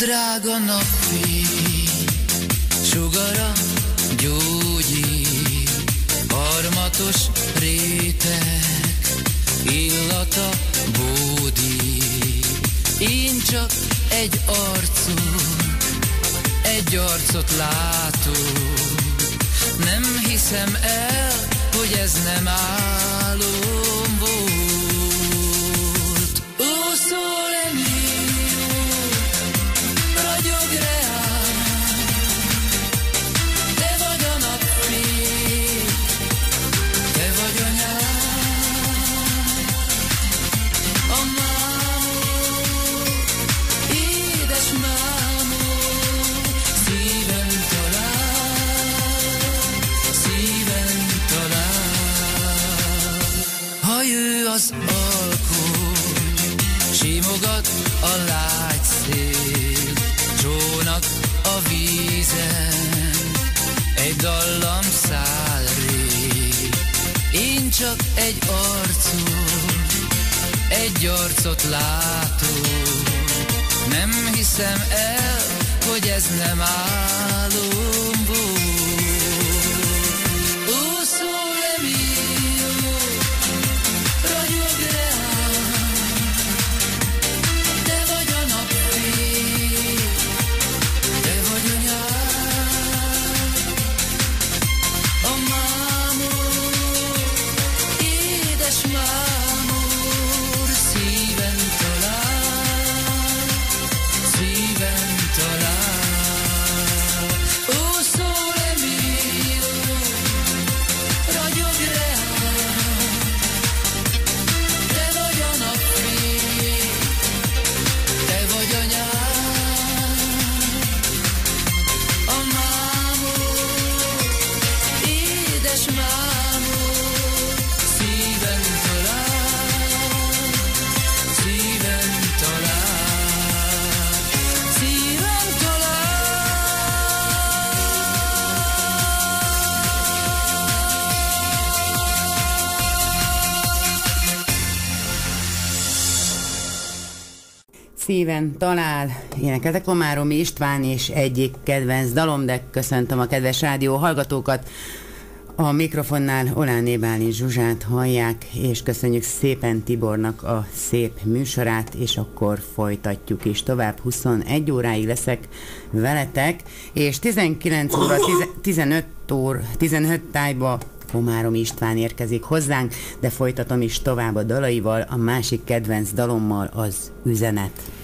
drága napfény, sugara gyógyít, harmatos réteg, illata bódi. Én csak egy arcot, egy arcot látok, nem hiszem el, hogy ez nem álom volt. Ó, szól Jő az alkohol, simogat a lágy szél, csónak a vízen, egy dallam száll rég. Én csak egy arcot, egy arcot látok, nem hiszem el, hogy ez nem álom Szíven talál, énekelte Komáromi István és egyik kedvenc dalom, de köszöntöm a kedves rádió hallgatókat. A mikrofonnál Oláné Bálint Zsuzsát hallják, és köszönjük szépen Tibornak a szép műsorát, és akkor folytatjuk is tovább. 21 óráig leszek veletek, és 19 óra 10, 15 óra, 15 tájba Komárom István érkezik hozzánk, de folytatom is tovább a dalaival, a másik kedvenc dalommal az üzenet.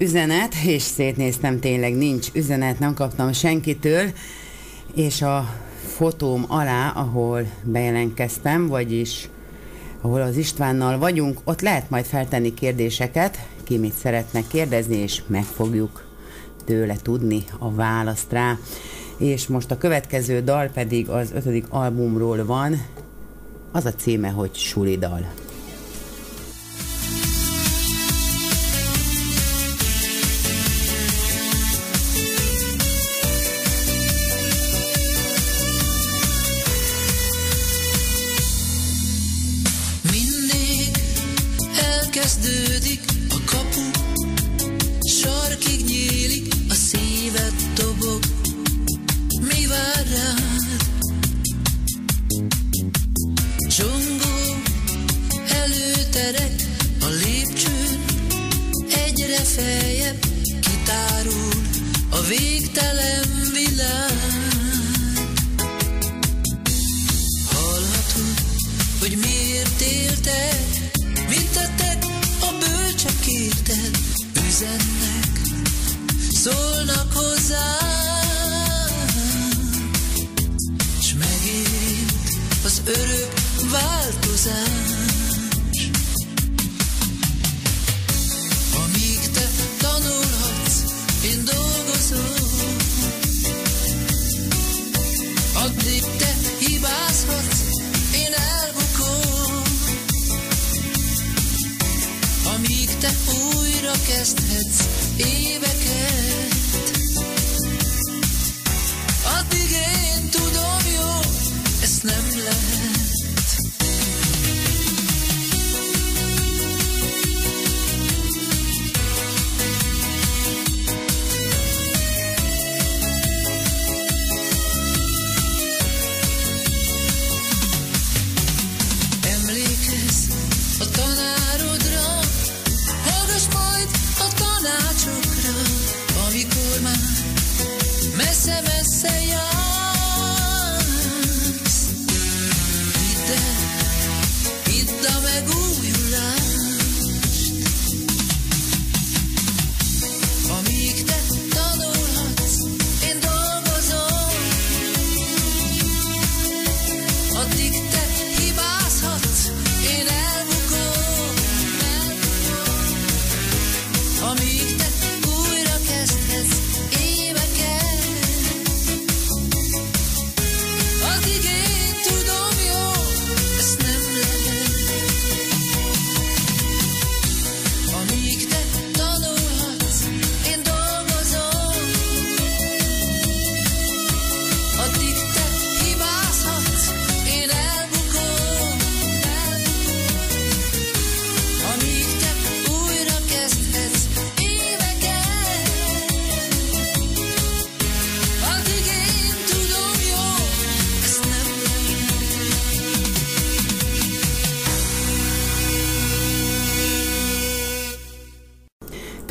Üzenet, és szétnéztem tényleg, nincs üzenet, nem kaptam senkitől, és a fotóm alá, ahol bejelentkeztem, vagyis ahol az Istvánnal vagyunk, ott lehet majd feltenni kérdéseket, ki mit szeretne kérdezni, és meg fogjuk tőle tudni a választ rá. És most a következő dal pedig az ötödik albumról van, az a címe, hogy Suli dal.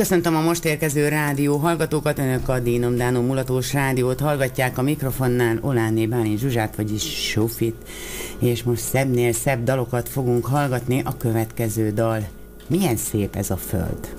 Köszöntöm a most érkező rádió hallgatókat, önök a Dínom Dánom mulatós rádiót hallgatják. A mikrofonnál Oláné Bálint Zsuzsát, vagyis Sofit, és most szebbnél szebb dalokat fogunk hallgatni, a következő dal. Milyen szép ez a föld.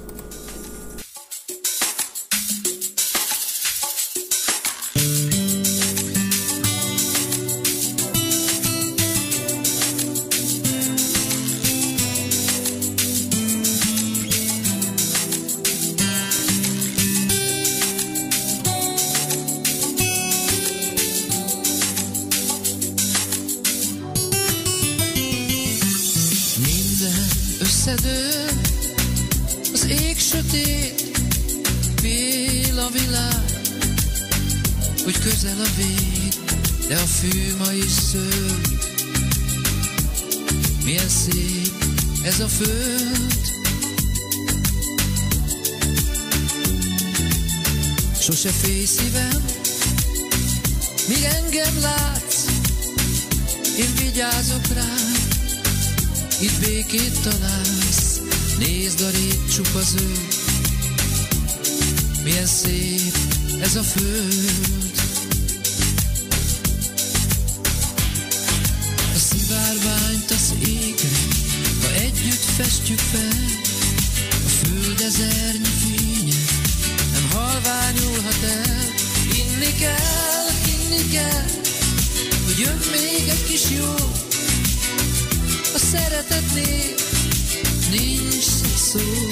Milyen szép ez a föld. A szivárványt az égre, ha együtt festjük fel, a föld ezernyi fénye, nem halványulhat el. Inni kell, inni kell, hogy jön még egy kis jó, a szeretetnél nincs szó,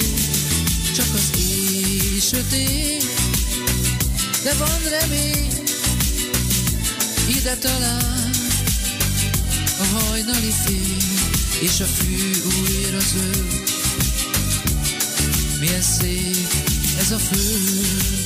sötét, de van remény, ide talán a hajnali fény, és a fű újra zöld. Milyen szép ez a föld,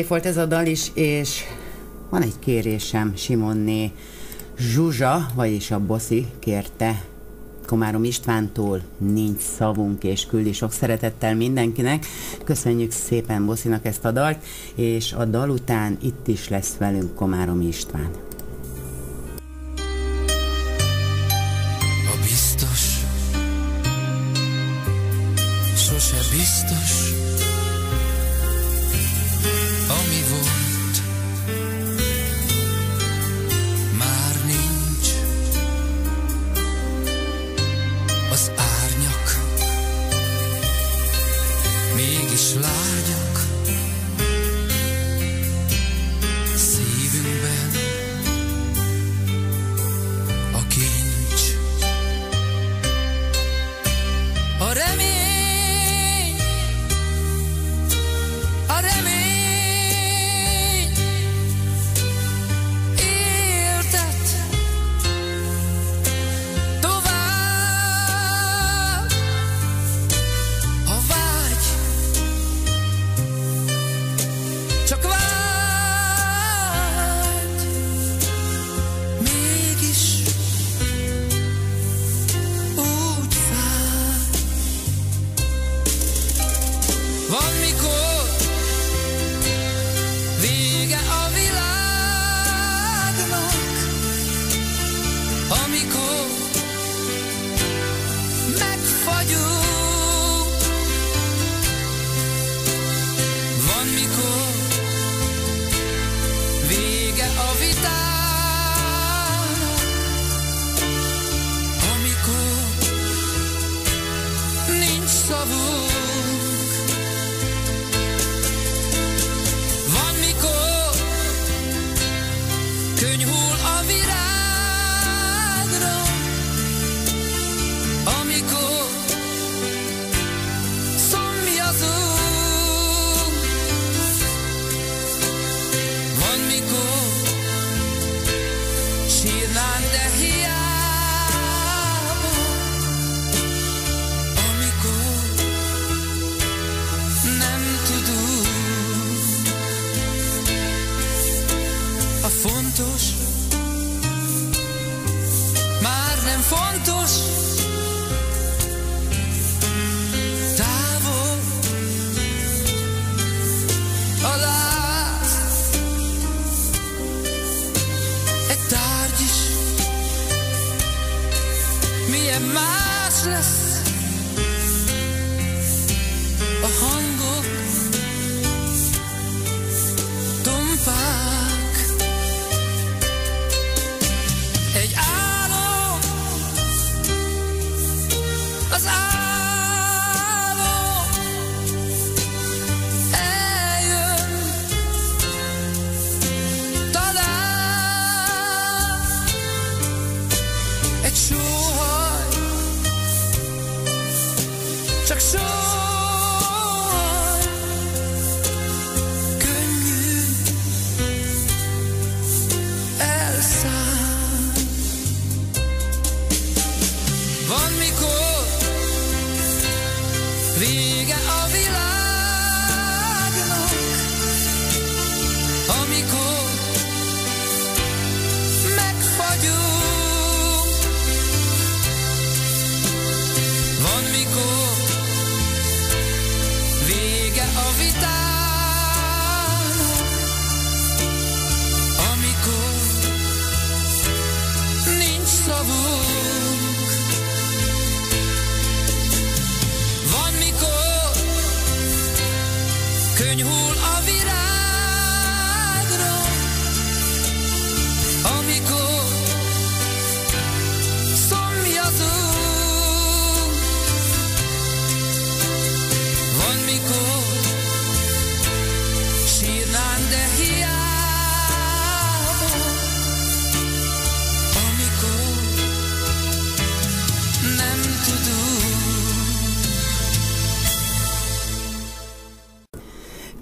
szép volt ez a dal is, és van egy kérésem Simonné. Zsuzsa, vagyis a Boszi kérte Komárom Istvántól nincs szavunk, és küldi sok szeretettel mindenkinek. Köszönjük szépen Boszinak ezt a dalt, és a dal után itt is lesz velünk Komárom István.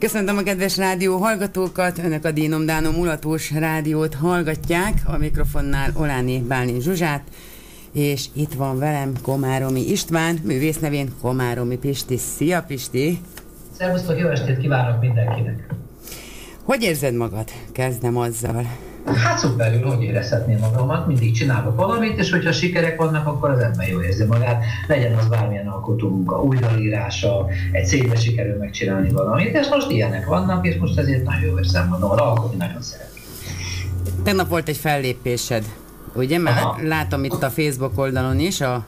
Köszöntöm a kedves rádió hallgatókat, önök a Dínom Dánom mulatós rádiót hallgatják, a mikrofonnál Oláni Bálin Zsuzsát, és itt van velem Komáromi István, művész nevén Komáromi Pisti. Szia Pisti! Szervusztok, jó estét kívánok mindenkinek! Hogy érzed magad? Kezdem azzal. Hát szuperül, hogy érezhetném magamat, mindig csinálok valamit, és hogyha sikerek vannak, akkor az ember jól érzi magát, legyen az bármilyen alkotó munka, újraírása, egy szépen sikerül megcsinálni valamit, és most ilyenek vannak, és most ezért nagyon jó érzem magam, alkotni nagyon szeretem. Tegnap volt egy fellépésed, ugye? Mert Aha. látom itt a Facebook oldalon is, a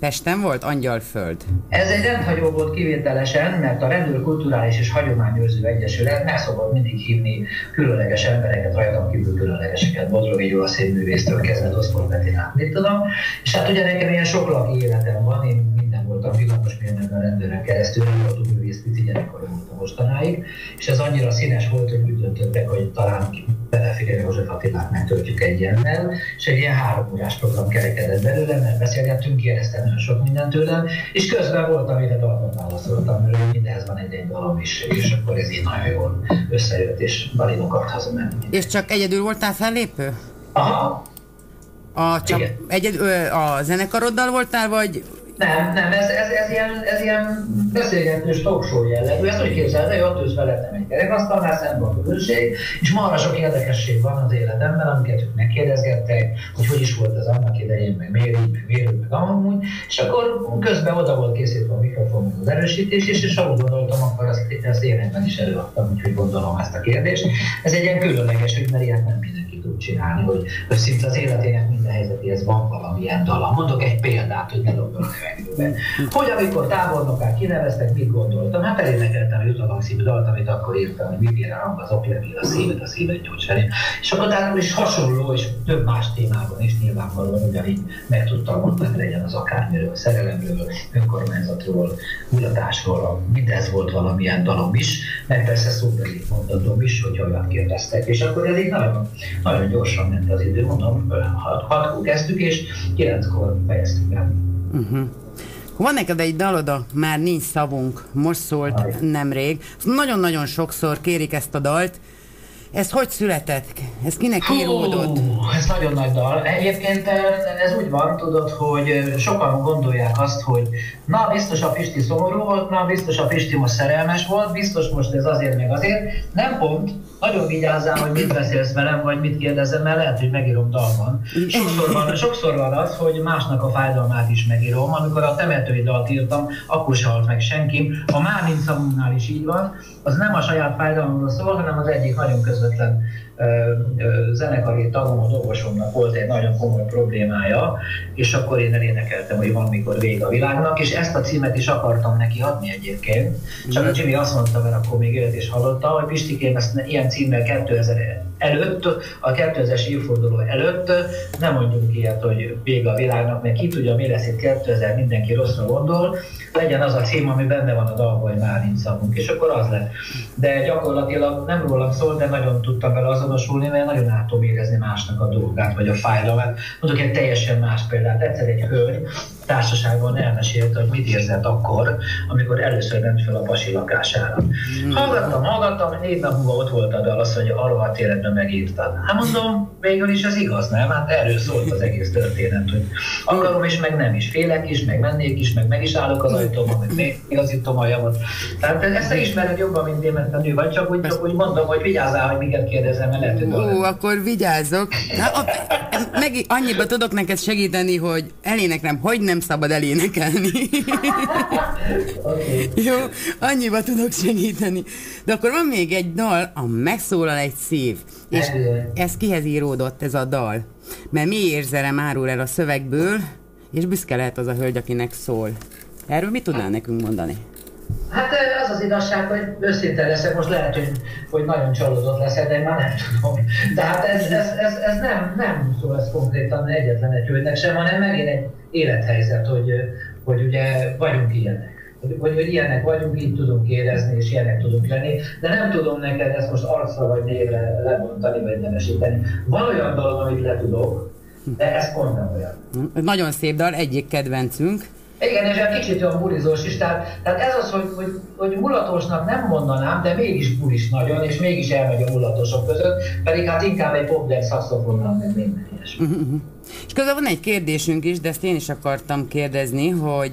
Pesten volt Angyalföld? Ez egy rendhagyó volt kivételesen, mert a Rendőr Kulturális és Hagyományőrző Egyesület meg szokott mindig hívni különleges embereket, rajtam kívül különlegeseket, Bodrogi Gyula színművésztől kezdve Doszpor Betinát, mit tudom. És hát ugye nekem ilyen sok laki életem van, én voltam villamosmérnökben rendőrön keresztül, nem voltam művész, pici gyerekkorom voltam mostanáig, és ez annyira színes volt, hogy úgy döntöttek, hogy talán Belefér József Attilát megtöltjük egy ilyennel, és egy ilyen három órás program kerekedett belőle, mert beszélgettünk, kérdeztem nagyon sok mindent tőlem, és közben volt, amire dalban válaszoltam, mert mindenhez van egy, egy dalom is, és akkor ez így nagyon jól összejött, és Balin akart hazamenni. És csak egyedül voltál fellépő? Aha. A, csak egyedül, a zenekaroddal voltál, vagy nem, nem, ez, ez, ez, ilyen, ez ilyen beszélgetős talkshow jellegű. Ezt úgy képzeld, hogy ott ülsz veletem egy kerekasztalnál szemben a közönség, és marra sok érdekesség van az életemben, amiket ők megkérdezgettek, hogy hogy is volt az annak idején, meg miért így, meg miért meg amúgy, és akkor közben oda volt készítve a mikrofon, az erősítés, és, és ahogy gondoltam, akkor azt, ezt én is előadtam, úgyhogy gondolom ezt a kérdést. Ez egy ilyen különleges ügy, mert ilyet nem minden tud csinálni, hogy, hogy szinte az életének minden helyzetéhez van valamilyen dala. Mondok egy példát, hogy ne dobjon a. Hogy amikor távolnokán kineveztek, mit gondoltam? Hát elénekeltem a Jutalak című dalt, amit akkor írtam, hogy mit ér a hang az oklevél, a szívet, a szívet gyógyszeré. És akkor utána is hasonló, és több más témában is nyilvánvalóan ugyanígy meg tudtam mondani, legyen az akármiről, szerelemről, önkormányzatról, mutatásról, mindez volt valamilyen dalom is, meg persze szóbeli mondatom is, hogy olyan kérdeztek. És akkor ez így nagyon, nagyon gyorsan ment az idő, mondom, hatkor kezdtük, és kilenckor fejeztük el. Uh-huh. Van neked egy daloda, már nincs szavunk, most szólt nemrég. Nagyon-nagyon sokszor kérik ezt a dalt, ez hogy született? Ez kinek íródott? ez nagyon nagy dal. Egyébként eh, ez úgy van, tudod, hogy sokan gondolják azt, hogy na, biztos a Pisti szomorú volt, na, biztos a Pisti most szerelmes volt, biztos most ez azért meg azért. Nem pont, nagyon vigyázzál, hogy mit beszélsz velem, vagy mit kérdezem, mert lehet, hogy megírom dalban. Sokszor van, sokszor van az, hogy másnak a fájdalmát is megírom. Amikor a temetői dalt írtam, akkor se halt meg senki. A Már mint szavunknál is így van. Az nem a saját fájdalomról szól, hanem az egyik nagyon közvetlen zenekari tagom, az orvosomnak volt egy nagyon komoly problémája, és akkor én elénekeltem, hogy van mikor vége a világnak, és ezt a címet is akartam neki adni egyébként. Csak a Jimmy azt mondta, mert akkor még élet is hallotta, hogy Pistikém ezt ilyen címmel 2000 előtt, a 2000-es évforduló előtt nem mondjunk ilyet, hogy vége a világnak, mert ki tudja, mi lesz itt 2000, mindenki rosszra gondol, legyen az a cím, ami benne van a dalban, hogy már nincs szavunk, és akkor az lett. De gyakorlatilag nem rólam szól, de nagyon tudtam vele azonosulni, mert nagyon át tudom érezni másnak a dolgát, vagy a fájdalmát. Mondok egy teljesen más példát. Egyszer egy hölgy társaságban elmesélte, hogy mit érzett akkor, amikor először ment fel a pasi lakására. Hmm. Hallgattam, hallgattam, négy nap múlva ott volt a dal, azt mondja, arról a életben megírtad. Hát mondom, végül is az igaz, nem? Hát erről szólt az egész történet, hogy akarom is, meg nem is, félek is, meg mennék is, meg meg is állok az ajtóban, meg még igazítom a javot. Tehát ezt ismered jobban, mint én, mert a nő vagy, csak úgy, csak úgy mondom, hogy vigyázzál, hogy miket kérdezem, hogy Ó, akkor vigyázzok. Na, a, meg annyiba tudok neked segíteni, hogy eléneklem, hogy nem szabad elénekelni. okay. Jó, annyiba tudok segíteni. De akkor van még egy dal, a Megszólal egy szív. És ez kihez íródott ez a dal? Mert mi érzelem árul el a szövegből, és büszke lehet az a hölgy, akinek szól. Erről mit tudnál nekünk mondani? Hát az az igazság, hogy őszinte leszek, most lehet, hogy, hogy nagyon csalódott leszek, de én már nem tudom. De hát ez, ez, ez, ez nem, nem szól ez konkrétan egyetlen egy hölgynek sem, hanem megint egy élethelyzet, hogy, hogy ugye vagyunk ilyenek. Hogy, hogy ilyenek vagyunk, így tudunk érezni, és ilyenek tudunk lenni, de nem tudom neked ezt most arcra vagy névre lebontani, vagy nevesíteni. Van olyan dolog, amit le tudok, de ez pont nem olyan. Nagyon szép dal, egyik kedvencünk. Igen, és egy kicsit olyan bulizós is, tehát, tehát ez az, hogy, hogy, hogy mulatosnak nem mondanám, de mégis bulis nagyon, és mégis elmegy a mulatosok között, pedig hát inkább egy popden szakszofonnal, meg minden ilyesmi. Uh-huh. És közben van egy kérdésünk is, de ezt én is akartam kérdezni, hogy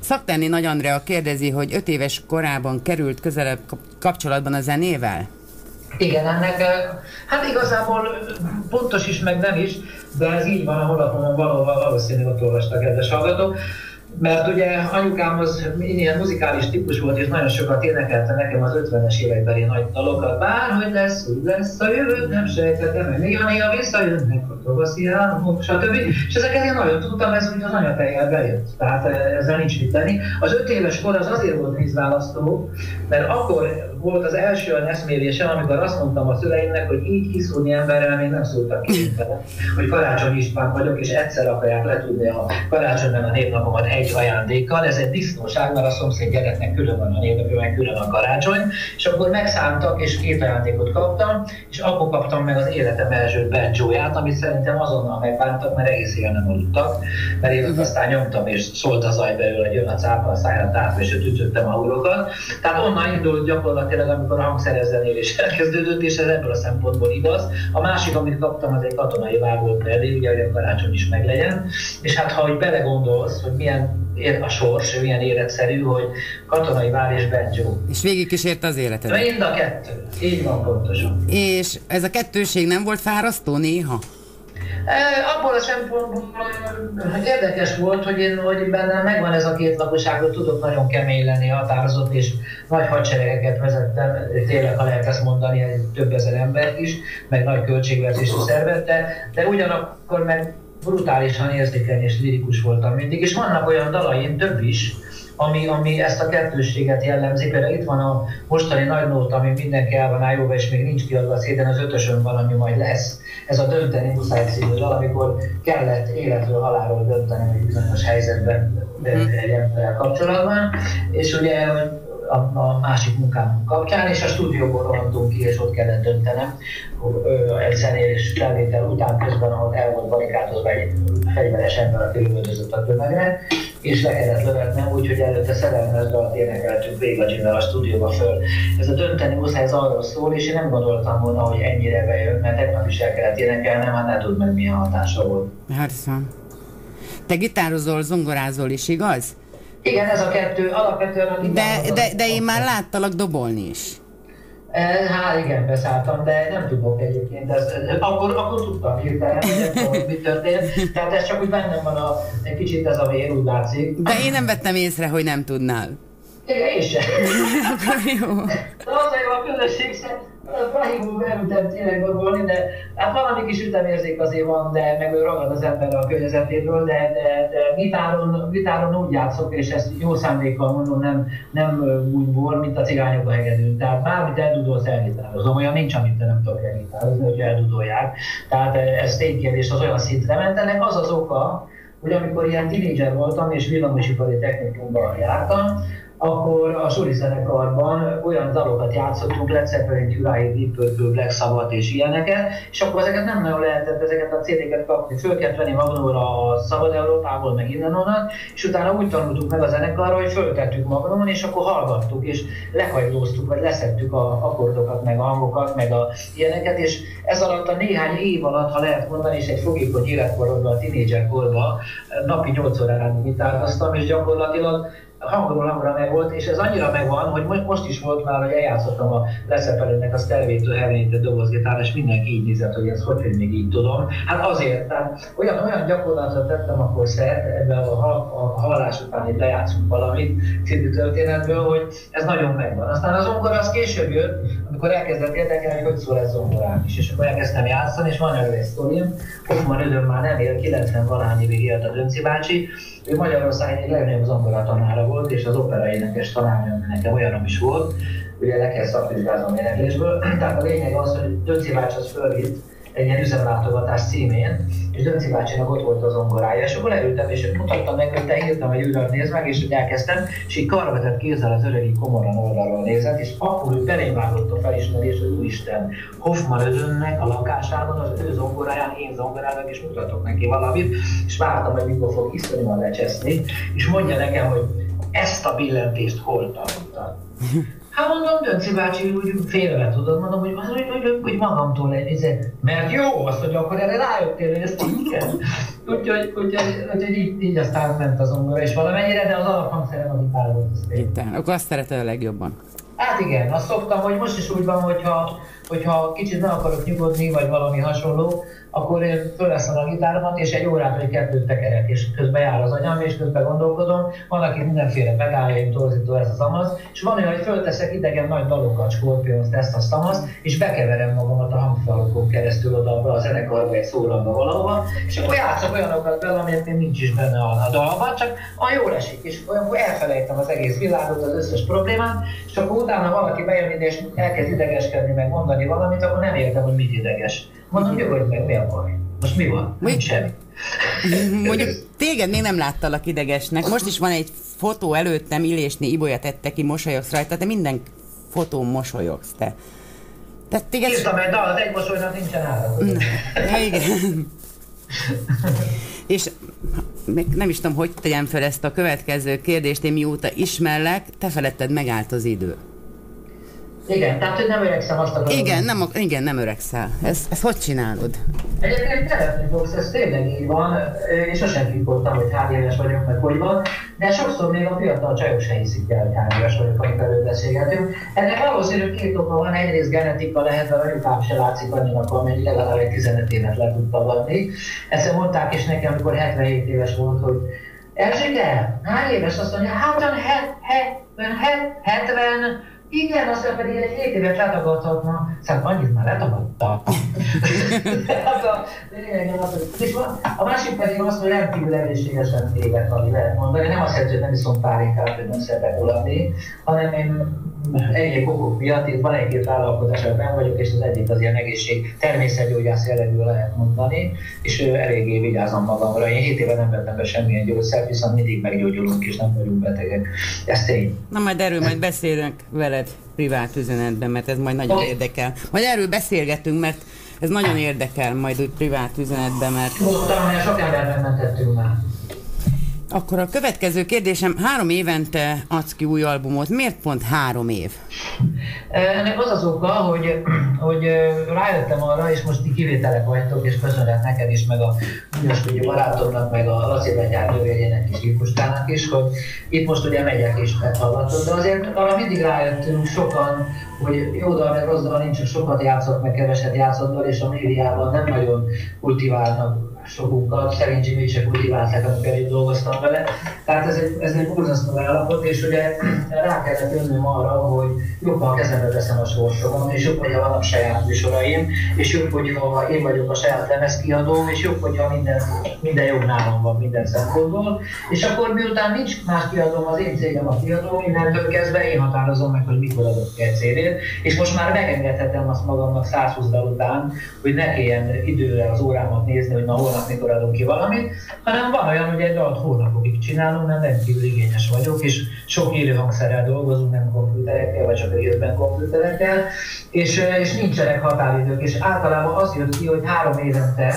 Szaktenni Nagy Andrea kérdezi, hogy öt éves korában került közelebb kapcsolatban a zenével? Igen, ennek hát igazából pontos is, meg nem is, de ez így van a honlapon valóban valószínűleg ott olvastak kedves hallgatók mert ugye anyukám az ilyen muzikális típus volt, és nagyon sokat énekelte nekem az 50-es évekbeli nagy dalokat. Bárhogy lesz, úgy lesz a jövő, nem sejtetem, meg néha néha visszajönnek a tavaszi álmok, stb. És ezeket én nagyon tudtam, ez úgy az anyafejjel bejött. Tehát eh, ezzel nincs mit tenni. Az öt éves kor az azért volt vízválasztó, mert akkor volt az első olyan eszmérésem, amikor azt mondtam a szüleimnek, hogy így kiszúrni emberrel még nem szóltak ki hogy Karácsony István vagyok, és egyszer akarják letudni a karácsonyban a névnapomat egy ajándékkal. Ez egy disznóság, mert a szomszéd gyereknek külön van a névnapja, meg külön a karácsony, és akkor megszántak, és két ajándékot kaptam, és akkor kaptam meg az életem első banjóját, amit szerintem azonnal megbántak, mert egész éjjel nem aludtak, mert én aztán nyomtam, és szólt az zaj belőle, hogy jön a cápa, a száját át, és ütöttem a hangokat. Tehát onnan indult gyakorlatilag amikor a hangszerezzenélés elkezdődött, és ez ebből a szempontból igaz. A másik, amit kaptam, az egy katonai vágó pedig, ugye, hogy a karácsony is meglegyen. És hát, ha hogy belegondolsz, hogy milyen a sors, milyen életszerű, hogy katonai vár és banjo. És végig is ért az életed. Mind a kettő. Így van pontosan. És ez a kettőség nem volt fárasztó néha? Abból a szempontból érdekes volt, hogy én, hogy bennem megvan ez a két lakosság, hogy tudok nagyon kemény lenni, határozott, és nagy hadseregeket vezettem, tényleg, ha lehet ezt mondani, egy több ezer embert is, meg nagy költségvetésű szervet, de, de ugyanakkor meg brutálisan érzékeny és lirikus voltam mindig, és vannak olyan dalaim, több is, ami, ami ezt a kettősséget jellemzi. Például itt van a mostani nagy nót, ami mindenki el van álljóba, és még nincs kiadva a széden, az ötösön valami majd lesz. Ez a dönteni muszáj című dal, amikor kellett életről, halálról dönteni egy bizonyos helyzetben egy emberrel kapcsolatban, és ugye a, a másik munkám kapcsán, és a stúdióból rohantunk ki, és ott kellett döntenem egy zenélés felvétel után közben, ahol el volt barikátozva egy fegyveres ember, aki lövöldözött a tömegre, és le kellett lövetnem, úgyhogy előtte szerelmes dalt énekeltünk Véga a stúdióba föl. Ez a dönteni muszáj, ez arról szól, és én nem gondoltam volna, hogy ennyire bejön, mert tegnap is el kellett énekelnem, hát ne tud meg milyen hatása volt. Persze. Te gitározol, zongorázol is, igaz? Igen, ez a kettő, alapvetően a de, de, de én már láttalak dobolni is. E, hát igen, beszálltam, de nem tudok egyébként. Ez, akkor, akkor tudtam hirtelen, nem tudom, hogy mi történt. Tehát ez csak úgy bennem van a, egy kicsit ez a vér, úgy látszik. De én nem vettem észre, hogy nem tudnál. Igen, én sem. jó. De az a jó a közösség sem. Rahimul beültem tényleg gondolni, de hát valami kis ütemérzék azért van, de meg ő ragad az ember a környezetéből, de, de, de gitáron, gitáron úgy játszok, és ezt jó szándékkal mondom, nem, nem úgy bor, mint a cigányok a hegedűn. Tehát bármit eldudolsz, elgitározom. Olyan nincs, amit te nem tudok elgitározni, hogy eldudolják. Tehát ez ténykérdés az olyan szintre ment. Ennek az az oka, hogy amikor ilyen tinédzser voltam, és villamosipari technikumban jártam, akkor a suli zenekarban olyan dalokat játszottunk, Led Zeppelin, Uriah Deep Purple, Black Sabbath és ilyeneket, és akkor ezeket nem nagyon lehetett ezeket a CD-ket kapni, föl kellett venni magnóra a Szabad Európából, meg innen onnan, és utána úgy tanultuk meg a zenekarra, hogy föltettük magnón, és akkor hallgattuk, és lehajlóztuk, vagy leszettük a akkordokat, meg a hangokat, meg a ilyeneket, és ez alatt a néhány év alatt, ha lehet mondani, és egy fogékony életkorodban, a tínédzser korban napi 8 órán gitároztam, és gyakorlatilag hangról hangra meg volt, és ez annyira megvan, hogy most is volt már, hogy eljátszottam a Leszepelinnek a Stairway-től Heavenly dobozgitár, és mindenki így nézett, hogy ez hogy, hogy még így tudom. Hát azért, tehát olyan, olyan gyakorlatra tettem akkor szert ebben a, a hallás után itt lejátszunk valamit című történetből, hogy ez nagyon megvan. Aztán az zongora az később jött, amikor elkezdett érdekelni, hogy hogy szól ez zongorán is, és akkor elkezdtem játszani, és van erről egy sztorim, Hoffman időn már nem él, 90 valány évig élt a Dönci bácsi, ő Magyarország egy legnagyobb zongora tanára volt, és az opera énekes tanárnőm nekem olyanom is volt, ugye le kell szakvizsgáznom éneklésből. Tehát a lényeg az, hogy Dönci bácsi az fölvitt, egy ilyen üzemlátogatás címén, és Dönci bácsinak ott volt az zongorája, és akkor leültem, és mutattam meg, hogy te írtam egy űröt, nézd meg, és hogy elkezdtem, és így karvetett kézzel az öregi komoran oldalról nézett, és akkor ő belém vágott a felismerés, hogy úristen, Hoffman Ödönnek a lakásában az ő zongoráján én zongorálok, és mutatok neki valamit, és vártam, hogy mikor fog iszonyúan lecseszni, és mondja nekem, hogy ezt a billentést hol tanultad? Hát mondom, Dönci bácsi úgy félve tudod, mondom, hogy, hogy, hogy, hogy magamtól egy izé, mert jó, azt mondja, akkor erre rájöttél, hogy ezt így kell. Úgyhogy, úgyhogy, úgyhogy így, így aztán ment az ongora is valamennyire, de az alaphangszerem az itt volt. Akkor azt szereted a legjobban. Hát igen, azt szoktam, hogy most is úgy van, hogyha, hogyha kicsit meg akarok nyugodni, vagy valami hasonló, akkor én fölveszem a gitáromat, és egy órát vagy kettőt tekerek, és közben jár az anyám, és közben gondolkodom. Van, aki mindenféle pedáljaim, torzító, ez az amaz, és van olyan, hogy fölteszek idegen nagy dalokat, Scorpions, ezt, azt, amazt, és bekeverem magamat a hangfalokon keresztül oda be a zenekarba, egy szóramba valahova, és akkor játszok olyanokat bele, amelyek még nincs is benne a, a dalban, csak a jól esik, és olyankor elfelejtem az egész világot, az összes problémát, és akkor utána valaki bejön ide, és elkezd idegeskedni, meg mondani valamit, akkor nem értem, hogy mit ideges. Mondom, nyugodj meg, mi a baj? Most mi van? Mi? semmi. Mondjuk téged még nem láttalak idegesnek. Most is van egy fotó előttem, Illésné Ibolya tette ki, mosolyogsz rajta, de minden fotón mosolyogsz te. Tehát téged... Írtam egy dalat, egy mosolynak nincsen ára. Ja, igen. És még nem is tudom, hogy tegyem fel ezt a következő kérdést, én mióta ismerlek, te feletted megállt az idő. Igen, tehát hogy nem öregszem azt akarom. Igen, nem, igen, nem öregszel. Ezt, ezt hogy csinálod? Egyébként szeretni fogsz, ez tényleg így van. Én sosem tippoltam, hogy hány éves vagyok, meg hogy van, de sokszor még a fiatal csajok se hiszik el, hogy hány éves vagyok, amikor erről beszélgetünk. Ennek valószínűleg két oka van, egyrészt genetika lehet, mert anyukám se látszik annyinak, amennyi legalább egy 15 évet le tud tagadni. Ezt mondták is nekem, amikor 77 éves volt, hogy Erzsike, hány éves? Azt mondja, hát olyan 70, 70, Igen, aztán pedig egy 7 évet letagadhatna, szóval annyit már letagadta. hát a, és a másik pedig az, hogy rendkívül egészségesen téved, ami lehet mondani. Nem azt jelenti, hogy nem iszom pálinkát, hogy nem szeretek uladni, hanem én egyéb okok miatt itt van egy-két vállalkozás, nem vagyok, és az egyik az ilyen egészség természetgyógyász jellegű lehet mondani, és eléggé vigyázom magamra. Én 7 éve nem vettem be semmilyen gyógyszert, viszont mindig meggyógyulunk, és nem vagyunk betegek. Ez tény. Na majd erről majd beszélünk veled privát üzenetben, mert ez majd nagyon érdekel. Majd erről beszélgetünk, mert ez nagyon érdekel majd úgy privát üzenetben, mert... Mondtam, hogy sok emberben mentettünk már. Akkor a következő kérdésem, három évente adsz ki új albumot, miért pont három év? Ennek az az oka, hogy, hogy rájöttem arra, és most ti kivételek vagytok, és köszönhet neked is, meg a Nyosvegyi barátomnak, meg a Laci Betyár növérjének és Ipustának is, hogy itt most ugye megyek és meghallgatod, de azért arra mindig rájöttünk sokan, hogy jó dal, meg rossz dal nincs, sokat játszott, meg keveset játszott és a médiában nem nagyon kultiválnak sokunkat, szerint Jimmy se kultiválták, amikor együtt dolgoztam vele. Tehát ez egy, ez egy borzasztó állapot, és ugye rá kellett jönnöm arra, hogy jobban kezembe veszem a sorsomat, és jobb, hogyha vannak saját műsoraim, és jobb, hogyha én vagyok a saját lemezkiadóm, és jobb, hogyha minden, minden jó nálam van minden szempontból. És akkor miután nincs más kiadóm, az én cégem a kiadó, innentől kezdve én határozom meg, hogy mikor adok egy cd és most már megengedhetem azt magamnak 120 dal után, hogy ne kelljen időre az órámat nézni, hogy hol holnap mikor adunk ki valamit, hanem van olyan, hogy egy dalt hónapokig csinálunk, mert rendkívül igényes vagyok, és sok élő hangszerrel dolgozunk, nem komputerekkel, vagy csak részben komputerekkel, és, és nincsenek határidők, és általában az jött ki, hogy három évente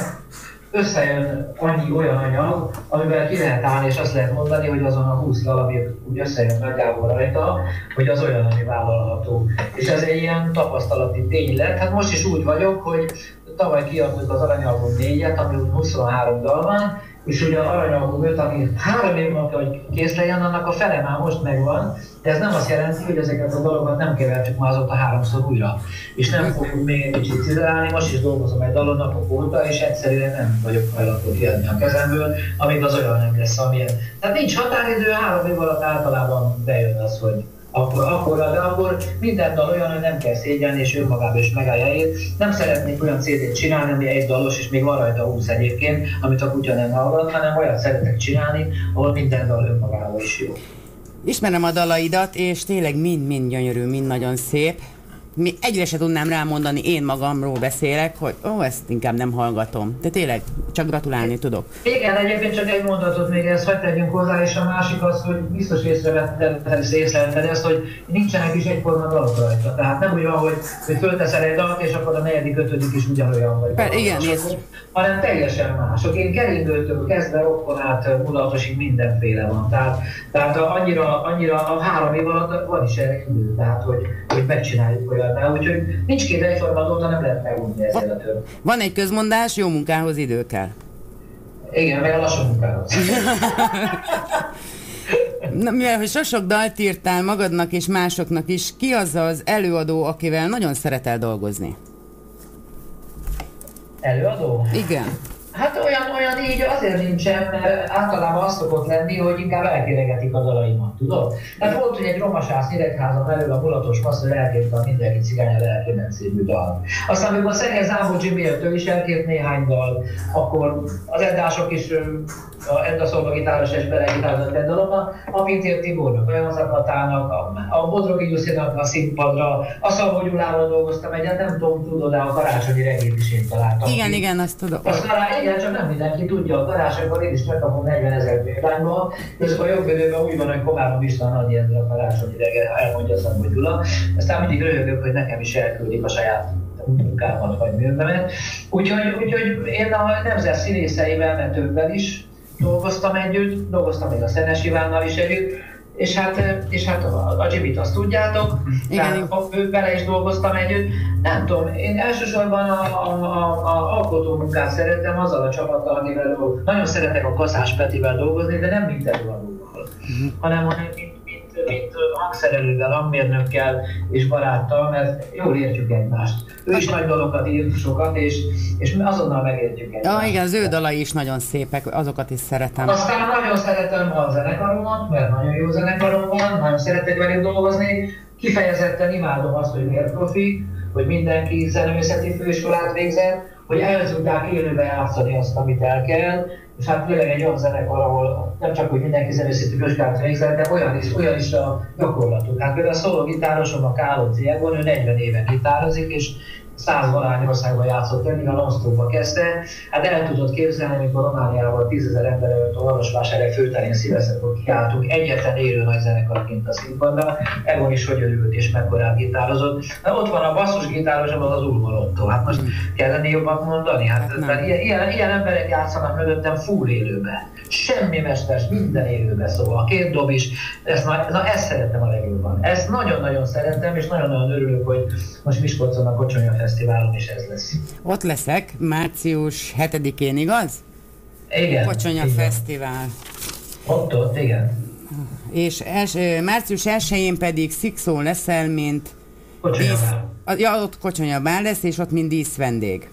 összejön annyi olyan anyag, amivel ki lehet állni, és azt lehet mondani, hogy azon a 20 dal, ami úgy összejön nagyjából rajta, hogy az olyan, ami vállalható. És ez egy ilyen tapasztalati tény lett. Hát most is úgy vagyok, hogy tavaly kiadtuk az Aranyalbum 4-et, ami 23 dal van, és ugye az Aranyalbum 5, ami három év alatt, hogy kész legyen, annak a fele már most megvan, de ez nem azt jelenti, hogy ezeket a dalokat nem kevertük már azóta háromszor újra. És nem fogjuk még egy kicsit cizelálni, most is dolgozom egy dalon napok óta, és egyszerűen nem vagyok hajlandó kiadni a kezemből, amíg az olyan nem lesz, amilyen. Tehát nincs határidő, három év alatt általában bejön az, hogy akkor, akkor, de akkor minden dal olyan, hogy nem kell szégyenni, és önmagában is megállja helyét. Nem szeretnék olyan CD-t csinálni, ami egy dalos, és még van rajta 20 egyébként, amit a kutya nem hallgat, hanem olyat szeretek csinálni, ahol minden dal önmagában is jó. Ismerem a dalaidat, és tényleg mind-mind gyönyörű, mind nagyon szép mi egyre se tudnám rámondani, én magamról beszélek, hogy ó, ezt inkább nem hallgatom. De tényleg, csak gratulálni tudok. Igen, egyébként csak egy mondatot még ezt hagyd tegyünk hozzá, és a másik az, hogy biztos észrevetted, észrevetted ezt, hogy nincsenek is egyforma dalok rajta. Tehát nem úgy van, hogy, hogy fölteszel egy dalt, és akkor a negyedik, ötödik is ugyanolyan vagy. Per, igen, és... hanem teljesen mások. Én keringőtől kezdve rokkon át mulatosig mindenféle van. Tehát, tehát annyira, annyira a három év alatt van is erre idő, tehát hogy, hogy megcsináljuk olyan munkánál, úgyhogy nincs két egyforma dolgot, nem lehet megújni ezzel a több. Van egy közmondás, jó munkához idő kell. Igen, meg a lassú munkához. Na, mivel hogy sok dalt írtál magadnak és másoknak is, ki az az előadó, akivel nagyon szeretel dolgozni? Előadó? Igen. Hát olyan, olyan így azért nincsen, mert általában az szokott lenni, hogy inkább elkéregetik a dalaimat, tudod? Tehát volt, hogy egy romasász nyiregházan belül a mulatos masszor elkérte a mindenki cigány a lelkében című dal. Aztán, amikor Szegez Zámbó Jimmy-től is elkért néhány dal, akkor az Eddások is a Edda Szolva gitáros és belegitározott egy dalomban, a Pintér Tibornak, olyan Zakatának, a, a Bodrogi Gyuszinak a színpadra, a Szabó Gyulával dolgoztam egyet, nem tudom, tudod, de a karácsonyi regét is én találtam. Igen, ki. igen, azt tudom. Azt talán, igen, csak nem mindenki tudja, a karácsonykor én is megkapom 40 ezer példányba, és a jobb időben úgy van, hogy Komárom István Nagy a karácsonyi rege, elmondja Szabó Gyula. Aztán mindig röhögök, hogy nekem is elküldik a saját munkámat vagy művemet. Úgyhogy, úgyhogy én a nemzet színészeivel, mert többen is dolgoztam együtt, dolgoztam még a Szenes Ivánnal is együtt, és hát, és hát a, a Jimmy-t azt tudjátok, Igen. tehát ő vele is dolgoztam együtt. Nem tudom, én elsősorban a, a, a, a alkotó munkát szeretem azzal a csapattal, amivel nagyon szeretek a Kaszás Petivel dolgozni, de nem mint előadóval, uh-huh. hanem, hanem mint hangszerelővel, hangmérnökkel és baráttal, mert jól értjük egymást. Ő is nagy dalokat ír sokat, és, és azonnal megértjük egymást. Ja, igen, az ő dalai is nagyon szépek, azokat is szeretem. Aztán nagyon szeretem a zenekaromat, mert nagyon jó zenekarom van, nagyon szeretek velük dolgozni, Kifejezetten imádom azt, hogy miért profi, hogy mindenki zeneművészeti főiskolát végzett, hogy el tudják élőbe játszani azt, amit el kell, és hát tényleg egy olyan zenekar, ahol nem csak, hogy mindenki zenészi vizsgát végzett, de olyan is, olyan is a gyakorlatuk. Hát például a szóló gitárosom a Káló Ciágon, ő 40 éven gitározik, és százvalány országban játszott önni, a non kezdte. Hát el tudott képzelni, amikor Romániával tízezer ember előtt a Marosvásárhely főterén szíveszettől kiálltunk, egyetlen élő nagy zenekarként a színpadra. Egon is hogy örült és mekkorát gitározott. Na, ott van a basszus gitárosom, az az Ulmarotto. Hát most kell lenni jobban mondani? Hát, hát ilyen, ilyen, ilyen, emberek játszanak mögöttem full élőbe. Semmi mesters, minden élőbe szól. A két dob is. Ezt, na, na, ezt szeretem a legjobban. Ezt nagyon-nagyon szeretem, és nagyon-nagyon örülök, hogy most Miskolcon a Kocsonya Fesztiválon is ez lesz. Ott leszek, március 7-én, igaz? Igen. Kocsonya igen. Fesztivál. Ott, ott, igen. És els, március 1-én pedig Szikszó leszel, mint Kocsonyabál. Ja, ott Kocsonyabál lesz, és ott mind díszvendég.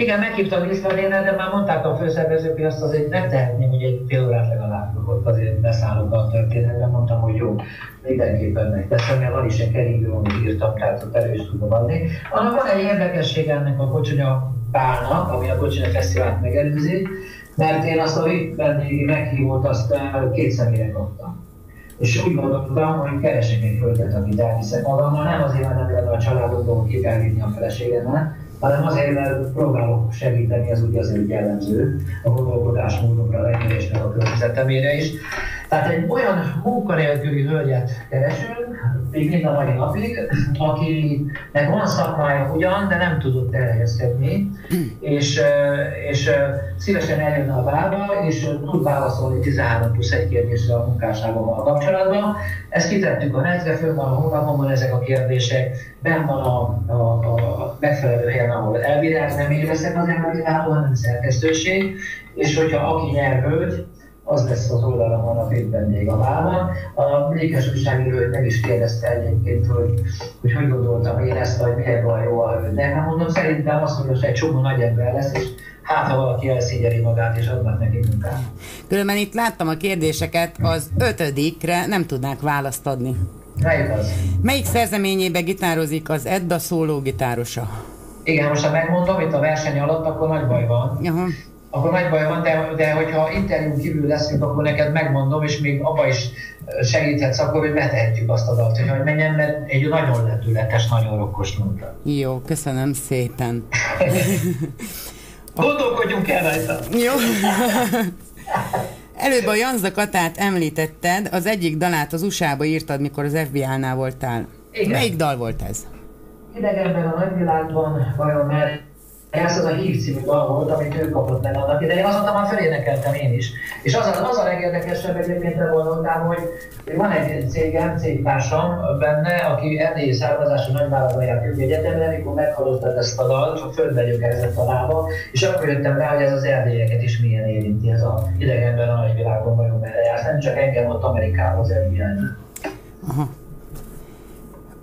Igen, meghívtak díszvendégre, de már mondták a főszervezők, hogy azt azért megtehetném, hogy egy fél órát legalább ott azért beszállok a történetben. Mondtam, hogy jó, mindenképpen megteszem, mert van is egy keringő, amit írtam, tehát ott elő is tudom adni. Annak van egy érdekesség ennek a Kocsonya bálnak, ami a Kocsonya Fesztivált megelőzi, mert én azt a VIP meghívót azt két személyre kaptam. És úgy gondoltam, hogy keresek egy földet, akit elviszek magammal, nem azért, mert nem lenne a családodból ki kell vinni a feleségemet, hanem azért, mert próbálok segíteni, ez ugye azért jellemző a gondolkodásmódomra, a a környezetemére is. Tehát egy olyan munkanélküli hölgyet keresünk, még mind a mai napig, akinek van szakmája ugyan, de nem tudott elhelyezkedni, és, és szívesen eljönne a bárba, és tud válaszolni 13 plusz egy kérdésre a munkásságommal kapcsolatban. Ezt kitettük a netre, fönn van a honlapomon ezek a kérdések, benn van a, a, a megfelelő helyen, ahol elbírják, nem éreztek az emberitából, hanem szerkesztőség, és hogyha aki nyer hölgy, az lesz az oldalon a évben még a vállal. A Békes újságíró meg is kérdezte egyébként, hogy, hogy hogy gondoltam én ezt, vagy miért van jó a hölgy. De nem mondom, szerintem azt mondja, hogy egy csomó nagy ember lesz, és hát ha valaki elszígyeli magát, és adnak neki munkát. Különben itt láttam a kérdéseket, az ötödikre nem tudnák választ adni. Melyik az? Melyik szerzeményébe gitározik az Edda szóló gitárosa? Igen, most ha megmondom itt a verseny alatt, akkor nagy baj van. Aha akkor nagy baj van, de, de hogyha interjún kívül leszünk, akkor neked megmondom, és még abba is segíthetsz akkor, hogy betehetjük azt a dalt, hogy menjen, mert egy nagyon lendületes, nagyon rokkos mondta. Jó, köszönöm szépen. Gondolkodjunk el rajta. Jó. Előbb a Janza Katát említetted, az egyik dalát az USA-ba írtad, mikor az FBI-nál voltál. Igen. Melyik dal volt ez? Idegenben a nagyvilágban vajon mert ez az a hív című dal volt, amit ő kapott meg annak idején, azóta már felénekeltem én is. És az a, az a legérdekesebb egyébként gondoltam, hogy van egy cégem, cégtársam benne, aki erdélyi származású nagyvállalatban járt egyetemre, amikor meghallottak ezt a dalt, földbe gyökerezett a lába, és akkor jöttem rá, hogy ez az erdélyeket is milyen érinti ez a idegenben a nagyvilágon vajon merre jársz. Nem csak engem ott Amerikában az. Aha.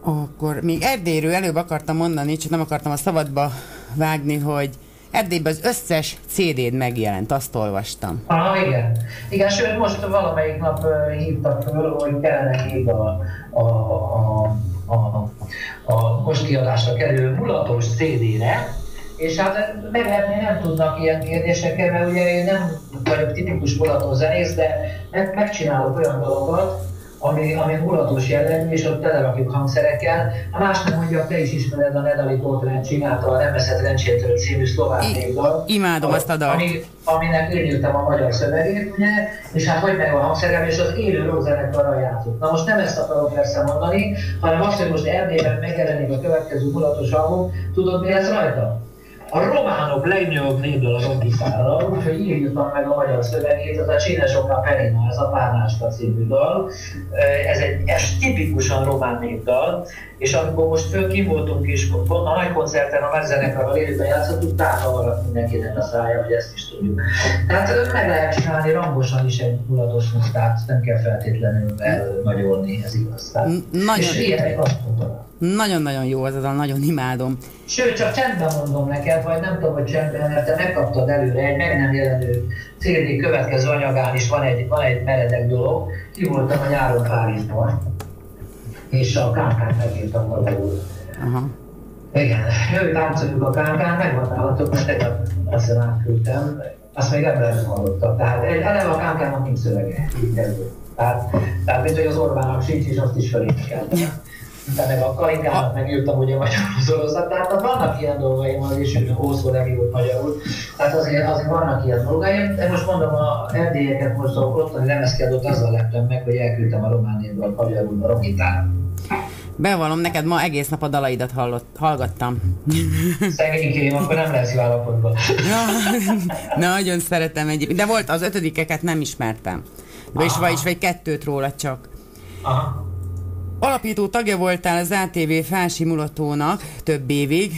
Akkor még Erdélyről előbb akartam mondani, csak nem akartam a szabadba vágni, hogy Erdélyben az összes CD-d megjelent, azt olvastam. Ah, igen. Igen, sőt, most valamelyik nap hívtak föl, hogy kellene még a, a, a, a, a most kiadásra kerülő mulatos CD-re, és hát meglepni nem tudnak ilyen kérdésekkel, mert ugye én nem vagyok tipikus mulató zenész, de megcsinálok olyan dolgokat, ami, ami mulatos jellegű, és ott telerakjuk hangszerekkel. A más nem mondja, te is ismered a Nedali Tóth csinálta a Nemeszet Rencsétől című szlovák népdal. Imádom azt a dalt. Ami, aminek én írtam a magyar szövegét, ugye, és hát hogy meg a hangszerem, és az élő rockzenekarral játszott. Na most nem ezt akarom persze mondani, hanem azt, hogy most Erdélyben megjelenik a következő mulatos album, tudod mi lesz rajta? A románok legnagyobb népdal a rockgitárral, úgyhogy írtam meg a magyar szövegét, az a Csínes Oka Perina, ez a Párnáska című dal. Ez egy ez tipikusan román népdal, és amikor most föl voltunk és a nagy koncerten a megzenekarral élőben játszottuk, távolra mindenkinek a szája, hogy ezt is tudjuk. Tehát meg lehet csinálni rangosan is egy mulatos musztát, nem kell feltétlenül nagyolni, ez igaz. Tehát, Nagyon. És ilyenek azt nagyon-nagyon jó az a nagyon imádom. Sőt, csak csendben mondom neked, vagy nem tudom, hogy csendben, mert te megkaptad előre egy meg nem jelenő CD következő anyagán is van egy, van egy meredek dolog. Ki voltam a nyáron Párizsban. és a kánkán megírtam magyarul. Aha. Igen, ő táncoljuk a kánkán, megvatállatok, mert tegnap azt átküldtem, azt még ebben nem hallottam. Tehát eleve a kánkának nincs szövege. Tehát, tehát mint hogy az Orbánnak sincs, és azt is felé kell de meg a Kalinkának megírtam ugye magyarul sorozat, tehát vannak ilyen dolgaim, az is hosszú megírult magyarul, tehát azért, azért vannak ilyen dolgaim, de most mondom, a erdélyeket most a ottani lemezkiadót azzal lettem meg, hogy elküldtem a romániából a magyarul a rokitára. Bevallom, neked ma egész nap a dalaidat hallott, hallgattam. Szegénykém, akkor nem lesz jó állapotban. ja, nagyon szeretem egy, de volt az ötödikeket nem ismertem. És vagy, vagy kettőt róla csak. Aha. Alapító tagja voltál az ATV felsimulatónak több évig,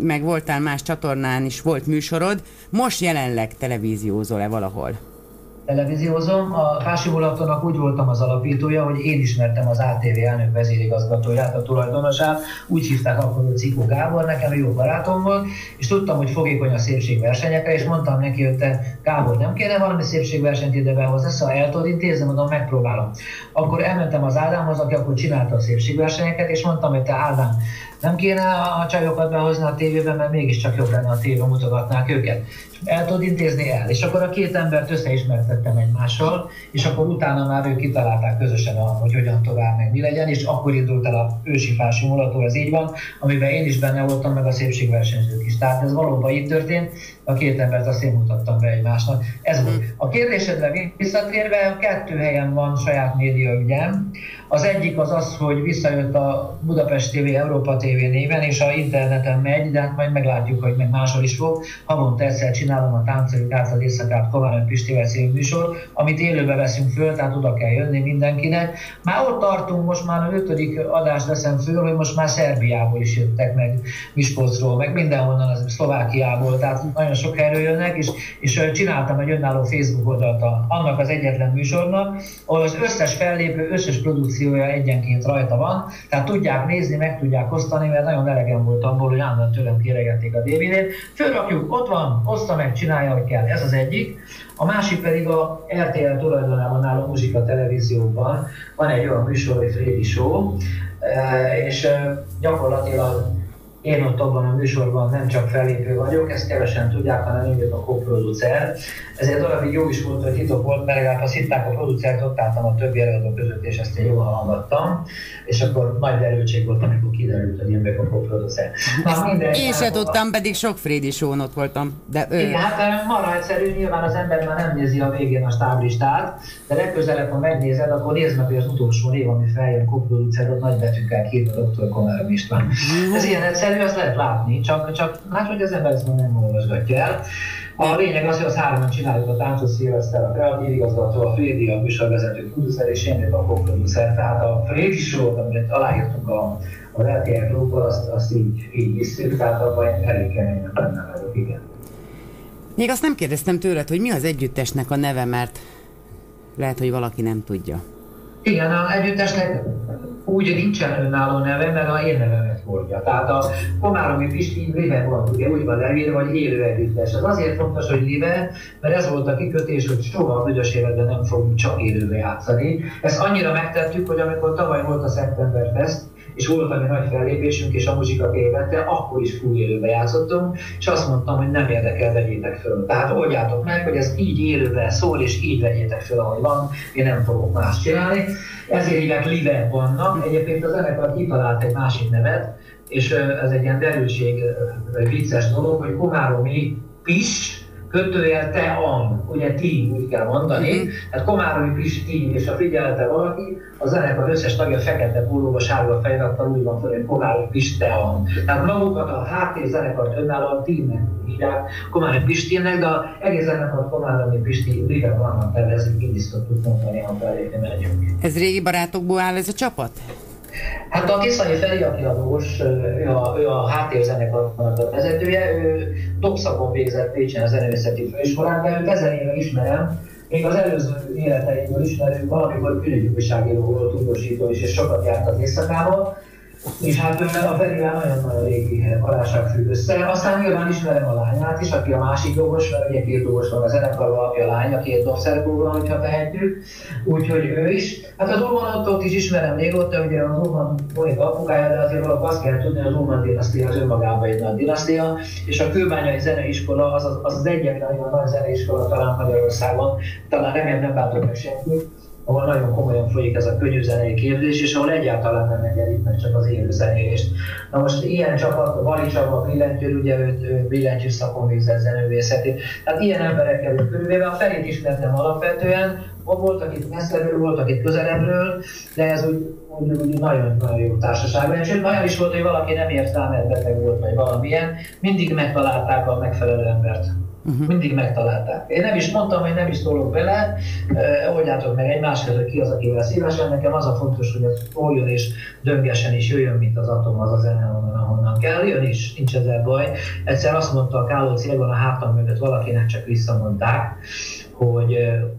meg voltál más csatornán is, volt műsorod. Most jelenleg televíziózol-e valahol? Televíziózom. A Fásimulatónak úgy voltam az alapítója, hogy én ismertem az ATV elnök vezérigazgatóját, a tulajdonosát, úgy hívták akkor, hogy Cikó Gábor, nekem jó barátom volt, és tudtam, hogy fogékony a szépségversenyekre, és mondtam neki, hogy te Gábor, nem kéne valami szépségversenyt ide behozni, szóval el tudod intézni, mondom, megpróbálom. Akkor elmentem az Ádámhoz, aki akkor csinálta a szépségversenyeket, és mondtam, hogy te Ádám, nem kéne a csajokat behozni a tévébe, mert mégiscsak jobb lenne a tévé, mutogatnák őket. El tudod intézni el. És akkor a két embert összeismertettem egymással, és akkor utána már ők kitalálták közösen, hogy hogyan tovább, meg mi legyen, és akkor indult el a ősi fásimulató, ez így van, amiben én is benne voltam, meg a szépségversenyzők is. Tehát ez valóban így történt, a két embert azt én mutattam be egymásnak. Ez volt. A kérdésedre visszatérve, kettő helyen van saját média ügyem. Az egyik az az, hogy visszajött a Budapest TV, Európa TV néven, és a interneten megy, de hát majd meglátjuk, hogy meg máshol is fog. Havonta egyszer csinálom a Táncoljuk át az éjszakát Kovács Pistivel című műsor, amit élőbe veszünk föl, tehát oda kell jönni mindenkinek. Már ott tartunk, most már a ötödik adást veszem föl, hogy most már Szerbiából is jöttek meg Miskolcról, meg mindenhonnan, az Szlovákiából, tehát nagyon sok helyről jönnek, és, és csináltam egy önálló Facebook oldalt annak az egyetlen műsornak, ahol az összes fellépő, összes produkciója egyenként rajta van, tehát tudják nézni, meg tudják osztani, mert nagyon elegem volt abból, hogy állandóan tőlem kéregették a DVD-t. Fölrakjuk, ott van, oszta meg, csinálja, hogy kell. Ez az egyik. A másik pedig a RTL tulajdonában álló muzsika televízióban van egy olyan műsor, hogy Show, és gyakorlatilag én ott abban a műsorban nem csak fellépő vagyok, ezt kevesen tudják, hanem én vagyok a koproducer. Ezért olyan jó is volt, hogy titok volt, mert legalább azt hitták a producert, ott álltam a többi előadó között, és ezt én jól hallgattam, és akkor nagy derültség volt, amikor kiderült, hogy én vagyok a koproducer. Én se tudtam, pedig sok Frédi ott voltam. De ő... Igen, hát marha egyszerű, nyilván az ember már nem nézi a végén a stáblistát, de legközelebb, ha megnézed, akkor nézd meg, hogy az utolsó név, ami feljön koproducer, ott nagy betűkkel kírva Dr. Komárom István. Ez ilyen egyszerű, egyszerű, azt lehet látni, csak, csak látod, hogy az ember ezt nem olvasgatja el. A lényeg az, hogy az hárman csináljuk a táncot, Szilveszter, a kreatív igazgató, a Frédi, a műsorvezető producer, és én a co-producer. Tehát a Frédi show amit aláírtunk a, a RTL Group, azt, azt így, így visszük, tehát abban elég keményen benne vagyok, igen. Még azt nem kérdeztem tőled, hogy mi az együttesnek a neve, mert lehet, hogy valaki nem tudja. Igen, a együttesnek úgy nincsen önálló neve, mert a én nevemet hordja. Tehát a Komáromi Pisti Live van, ugye úgy van leírva, hogy élő együttes. Ez azért fontos, hogy Live, mert ez volt a kikötés, hogy soha a büdös életben nem fogunk csak élőbe játszani. Ezt annyira megtettük, hogy amikor tavaly volt a September Fest, és volt egy nagy fellépésünk, és a muzsika évente, akkor is full élőbe játszottunk, és azt mondtam, hogy nem érdekel, vegyétek föl. Tehát oldjátok meg, hogy ez így élőben szól, és így vegyétek föl, ahogy van, én nem fogok más csinálni. Ezért hívják Live vannak. Egyébként az zenekar kitalált egy másik nevet, és ez egy ilyen derültség, vicces dolog, hogy Komáromi Pis, kötőjel te an, ugye ti, úgy kell mondani, mm-hmm. tehát Komáromi Pisti, és a figyelte valaki, a zenekar összes tagja fekete pólóba, sárga fejraktal úgy van föl, hogy Komáromi Pistean. Tehát magukat a HT zenekart önállóan tímnek hívják, Komáromi Pistinnek, de a egész zenekar Komáromi Pisti liga vannak tervezik, így is szoktuk mondani, ha felépni megyünk. Ez régi barátokból áll ez a csapat? Hát a Kiszanyi Feri, aki a Dós, ő a, ő a háttérzenekarnak a vezetője, ő dobszakon végzett Pécsen a zeneművészeti főiskolán, de őt ezer éve ismerem, még az előző életeimből ismerő, valamikor külügyi újságíró volt, tudósító is, és sokat járt az éjszakával, És hát a Ferivel nagyon-nagyon régi barátság függ össze. Aztán nyilván ismerem a lányát is, aki a másik dobos, mert ugye két dobos van a zenekarban, aki a lánya, két dobszerkóban, hogyha tehetjük. Úgyhogy ő is. Hát az Ulmanottot is ismerem régóta, ugye az Ulman Monika apukája, de azért valahogy azt kell tudni, az Ulman dinasztia az önmagában egy nagy dinasztia, és a kőbányai zeneiskola az az, az, az egyetlen olyan nagy zeneiskola talán Magyarországon, talán remélem nem bántok meg senkit, ahol nagyon komolyan folyik ez a könnyű képzés, és ahol egyáltalán nem engedik meg csak az élő zenélést. Na most ilyen csapat, Vali Csaba, Billentyűr, ugye őt, őt billentyű szakon végzett zenővészeti. Tehát ilyen emberek kerül körülvéve. A Ferit ismertem alapvetően, voltak itt messzebbről, voltak itt közelebbről, de ez úgy, úgy, úgy nagyon-nagyon jó társaságban. És olyan is volt, hogy valaki nem ért rá, mert beteg volt, vagy valamilyen, mindig megtalálták a megfelelő embert. Uh-huh. Mindig megtalálták. Én nem is mondtam, hogy nem is szólok bele, eh, oldjátok meg egymás között, ki az, akivel szívesen. Nekem az a fontos, hogy az szóljon és döngesen is jöjjön, mint az atom, az a zene, onnan, ahonnan kell. Jön is, nincs ezzel baj. Egyszer azt mondta a Káló célban a hátam mögött valakinek csak visszamondták, hogy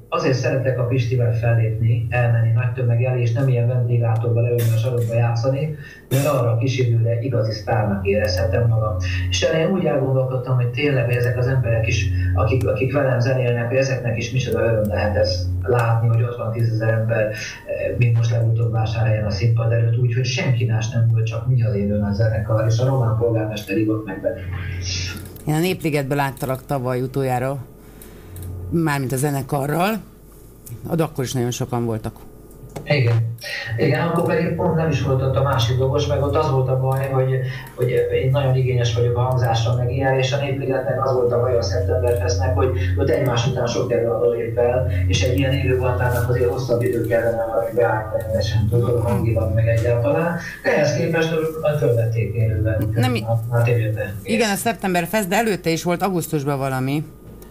azért szeretek a Pistivel fellépni, elmenni nagy tömeg elé, és nem ilyen vendéglátóba leülni a sarokba játszani, mert arra a kis időre igazi sztárnak érezhetem magam. És én úgy elgondolkodtam, hogy tényleg ezek az emberek is, akik, akik velem zenélnek, hogy ezeknek is micsoda öröm lehet ez látni, hogy ott van tízezer ember, mint most legutóbb vásárhelyen a színpad előtt, úgyhogy senki más nem volt, csak mi az élő a zenekar, és a román polgármester ívott meg bennünk. Én a Népligetben láttalak tavaly utoljára, mármint a zenekarral, de akkor is nagyon sokan voltak. Igen. Igen, akkor pedig pont nem is volt ott a másik dobos, meg ott az volt a baj, hogy, hogy én nagyon igényes vagyok a hangzásra, meg ilyen, és a Népligetnek az volt a baj a Festnek, hogy ott egymás után sok előadó lép fel, és egy ilyen élőbandának azért hosszabb idő kellene, hogy beállt teljesen tudod, hangilag meg egyáltalán. De ehhez képest fölvették élőben. Nem, hát igen, a Szeptember Fest, de előtte is volt augusztusban valami.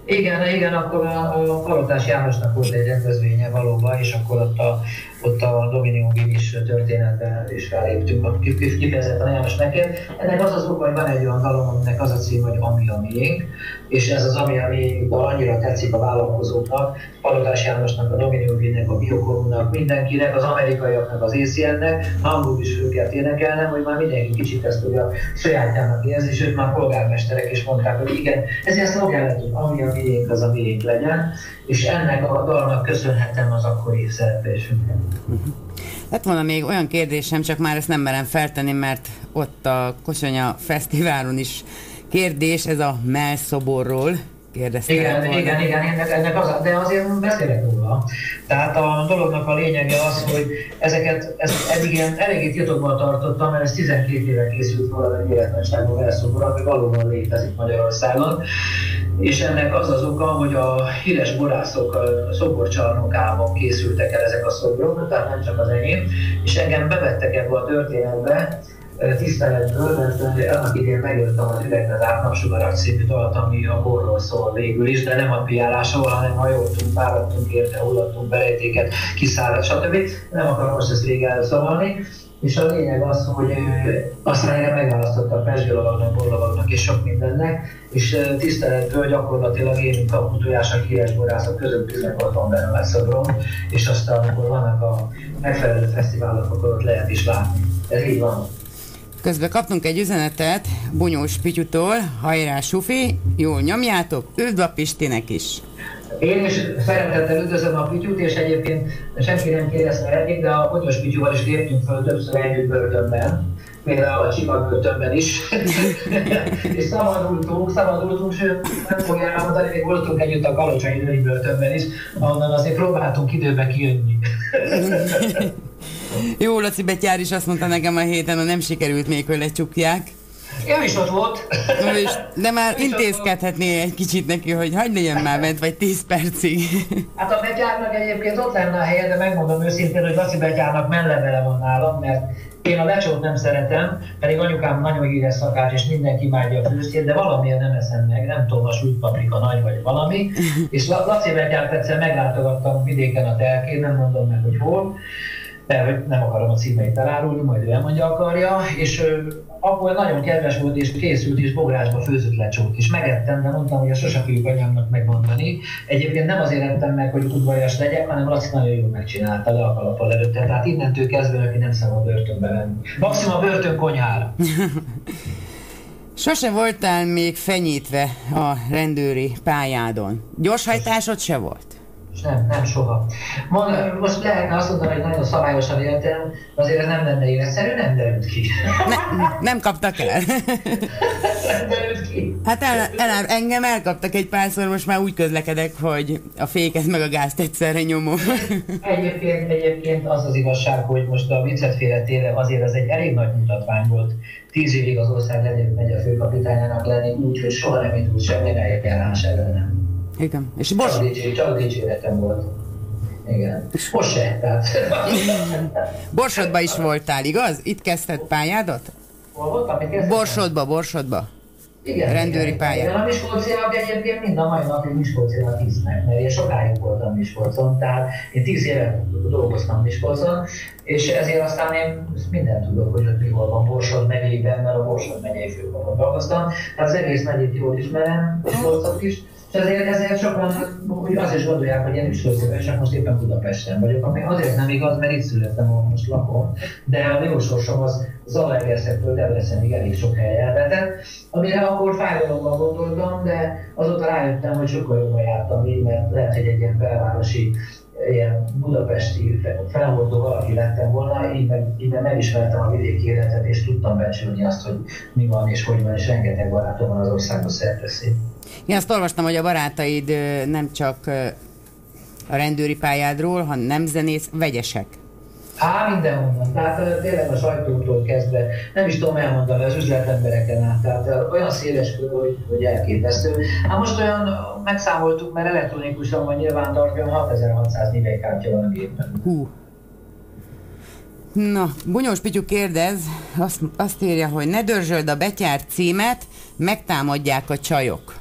Igen, igen, akkor a, a Palotás Jánosnak volt egy rendezvénye valóban, és akkor ott a, ott a Dominium is történetben is feléptünk, a kifejezetten János neked. Ennek az az oka, hogy van egy olyan dalom, aminek az a cím, hogy Ami a miénk, és ez az Ami a miénk annyira tetszik a vállalkozóknak, Palotás Jánosnak, a Dominium nek a Biokomnak, mindenkinek, az amerikaiaknak, az ACN-nek, hangul is őket énekelnem, hogy már mindenki kicsit ezt tudja sajátjának érzni, és már polgármesterek is mondták, hogy igen, ezért szolgálatunk, ami a miénk, az a miénk legyen, és ennek a dalnak köszönhetem az akkori szereplésünket. Uh-huh. Lett volna még olyan kérdésem, csak már ezt nem merem feltenni, mert ott a Kosonya Fesztiválon is kérdés, ez a melszoborról kérdezte. Igen, volna. igen, igen, ennek, ennek az, de azért beszélek róla. Tehát a dolognak a lényege az, hogy ezeket, ezt eddig ilyen eléggé titokban tartottam, mert ez 12 éve készült volna egy életnagyságú elszobor, ami valóban létezik Magyarországon és ennek az az oka, hogy a híres borászok szoborcsarnokában készültek el ezek a szobrok, tehát nem csak az enyém, és engem bevettek ebbe a történetbe, tiszteletből, mert annak idén megírtam az Üvegnek zárt napsugarak című dalt, ami a borról szól végül is, de nem a piárásról, hanem hajoltunk, fáradtunk érte, hullattunk berejtéket, kiszállt, stb. Nem akarom most ezt végig elszavalni. És a lényeg az, hogy aztán engem megválasztottak Pesgőlovagnak, Borlovagnak és sok mindennek, és tiszteletből gyakorlatilag én, mint a kutujásak, híres borászok között ott van benne a szobrom, és aztán amikor vannak a megfelelő fesztiválok, akkor ott lehet is látni. Ez így van. Közben kaptunk egy üzenetet Bunyós Pityutól, hajrá Sufi, jól nyomjátok, üdv a Pistinek is! Én is szeretettel üdvözlöm a Pityut, és egyébként senki nem kérdezte eddig, de a Bunyós Pityúval is léptünk fel többször együtt börtönben, például a Csimak börtönben is. és szabadultunk, szabadultunk, sőt, nem fogja elmondani, még voltunk együtt a Kalocsai női börtönben is, ahonnan azért próbáltunk időbe kijönni. Jó, Laci Betyár is azt mondta nekem a héten, hogy nem sikerült még, hogy lecsukják. Ő is ott volt. De már intézkedhetné egy kicsit neki, hogy hagyd legyen már bent, vagy 10 percig. Hát a betyárnak egyébként ott lenne a helye, de megmondom őszintén, hogy Laci betyárnak mellevele van nálam, mert én a lecsót nem szeretem, pedig anyukám nagyon híres szakács, és mindenki imádja a főztjét, de valamiért nem eszem meg, nem tudom, a sült paprika nagy vagy valami. És Laci betyárt egyszer meglátogattam vidéken a telkén, nem mondom meg, hogy hol, mert hogy nem akarom a címeit elárulni, majd ő elmondja akarja, és akkor nagyon kedves volt, és készült, és bográsba főzött lecsót, és megettem, de mondtam, hogy a sose fogjuk anyámnak megmondani. Egyébként nem azért ettem meg, hogy udvarias legyek, hanem Laci nagyon jól megcsinálta, le a kalappal előtte. Tehát innentől kezdve neki nem szabad börtönbe lenni. Maximum a börtön konyhára. Sose voltál még fenyítve a rendőri pályádon. Gyorshajtásod se volt? Nem, nem soha. Mond, most lehetne azt mondani, hogy nagyon szabályosan éltem, azért ez nem lenne életszerű, nem derült ki. Ne, nem kaptak el. nem derült ki. Hát el, el, engem elkaptak egy párszor, most már úgy közlekedek, hogy a féket meg a gázt egyszerre nyomom. egyébként, egyébként az az igazság, hogy most a viccet félretéve azért az egy elég nagy mutatvány volt. Tíz évig az ország legyen megy a főkapitányának lenni, úgyhogy soha nem indult semmilyen eljárás ellenem. Igen. És Bors... Csak, dicsé, csak dicséretem volt. Igen. Most se, tehát... Borsodba is voltál, igaz? Itt kezdted pályádat? Hol voltam? Borsodba, Borsodba. Igen, rendőri igen, pályán. Igen, a Miskolciak egyébként mind a mai napig Miskolciak hisznek, mert én sokáig voltam Miskolcon, tehát én tíz éve dolgoztam Miskolcon, és ezért aztán én mindent tudok, hogy ott mi volt a Borsod megyében, mert a Borsod megyei főkapon dolgoztam, tehát az egész megyét jól ismerem, Miskolcot is, és ezért, ezért sokan hogy azt is gondolják, hogy én is csak most éppen Budapesten vagyok, ami azért nem igaz, mert itt születtem, ahol most lakom, de a jósorsom az Zalaegerszektől Debrecenig elég sok hely elvetett, amire akkor fájdalomban gondoltam, de azóta rájöttem, hogy sokkal jobban jártam így, mert lehet, hogy egy ilyen belvárosi ilyen budapesti felhordó valaki lettem volna, így meg, így meg megismertem a vidéki életet, és tudtam becsülni azt, hogy mi van és hogy van, és rengeteg barátom van az országban szerteszi. Én azt olvastam, hogy a barátaid nem csak a rendőri pályádról, hanem nem zenész, vegyesek. Á, mindenhonnan. Tehát tényleg a sajtótól kezdve, nem is tudom elmondani, az üzletembereken át. Tehát olyan széles kör, hogy, hogy elképesztő. Hát most olyan megszámoltuk, mert elektronikusan van nyilván tartja, 6600 kártya van a gépen. Hú. Na, Bunyós Pityu kérdez, azt, azt írja, hogy ne dörzsöld a betyárt címet, megtámadják a csajok.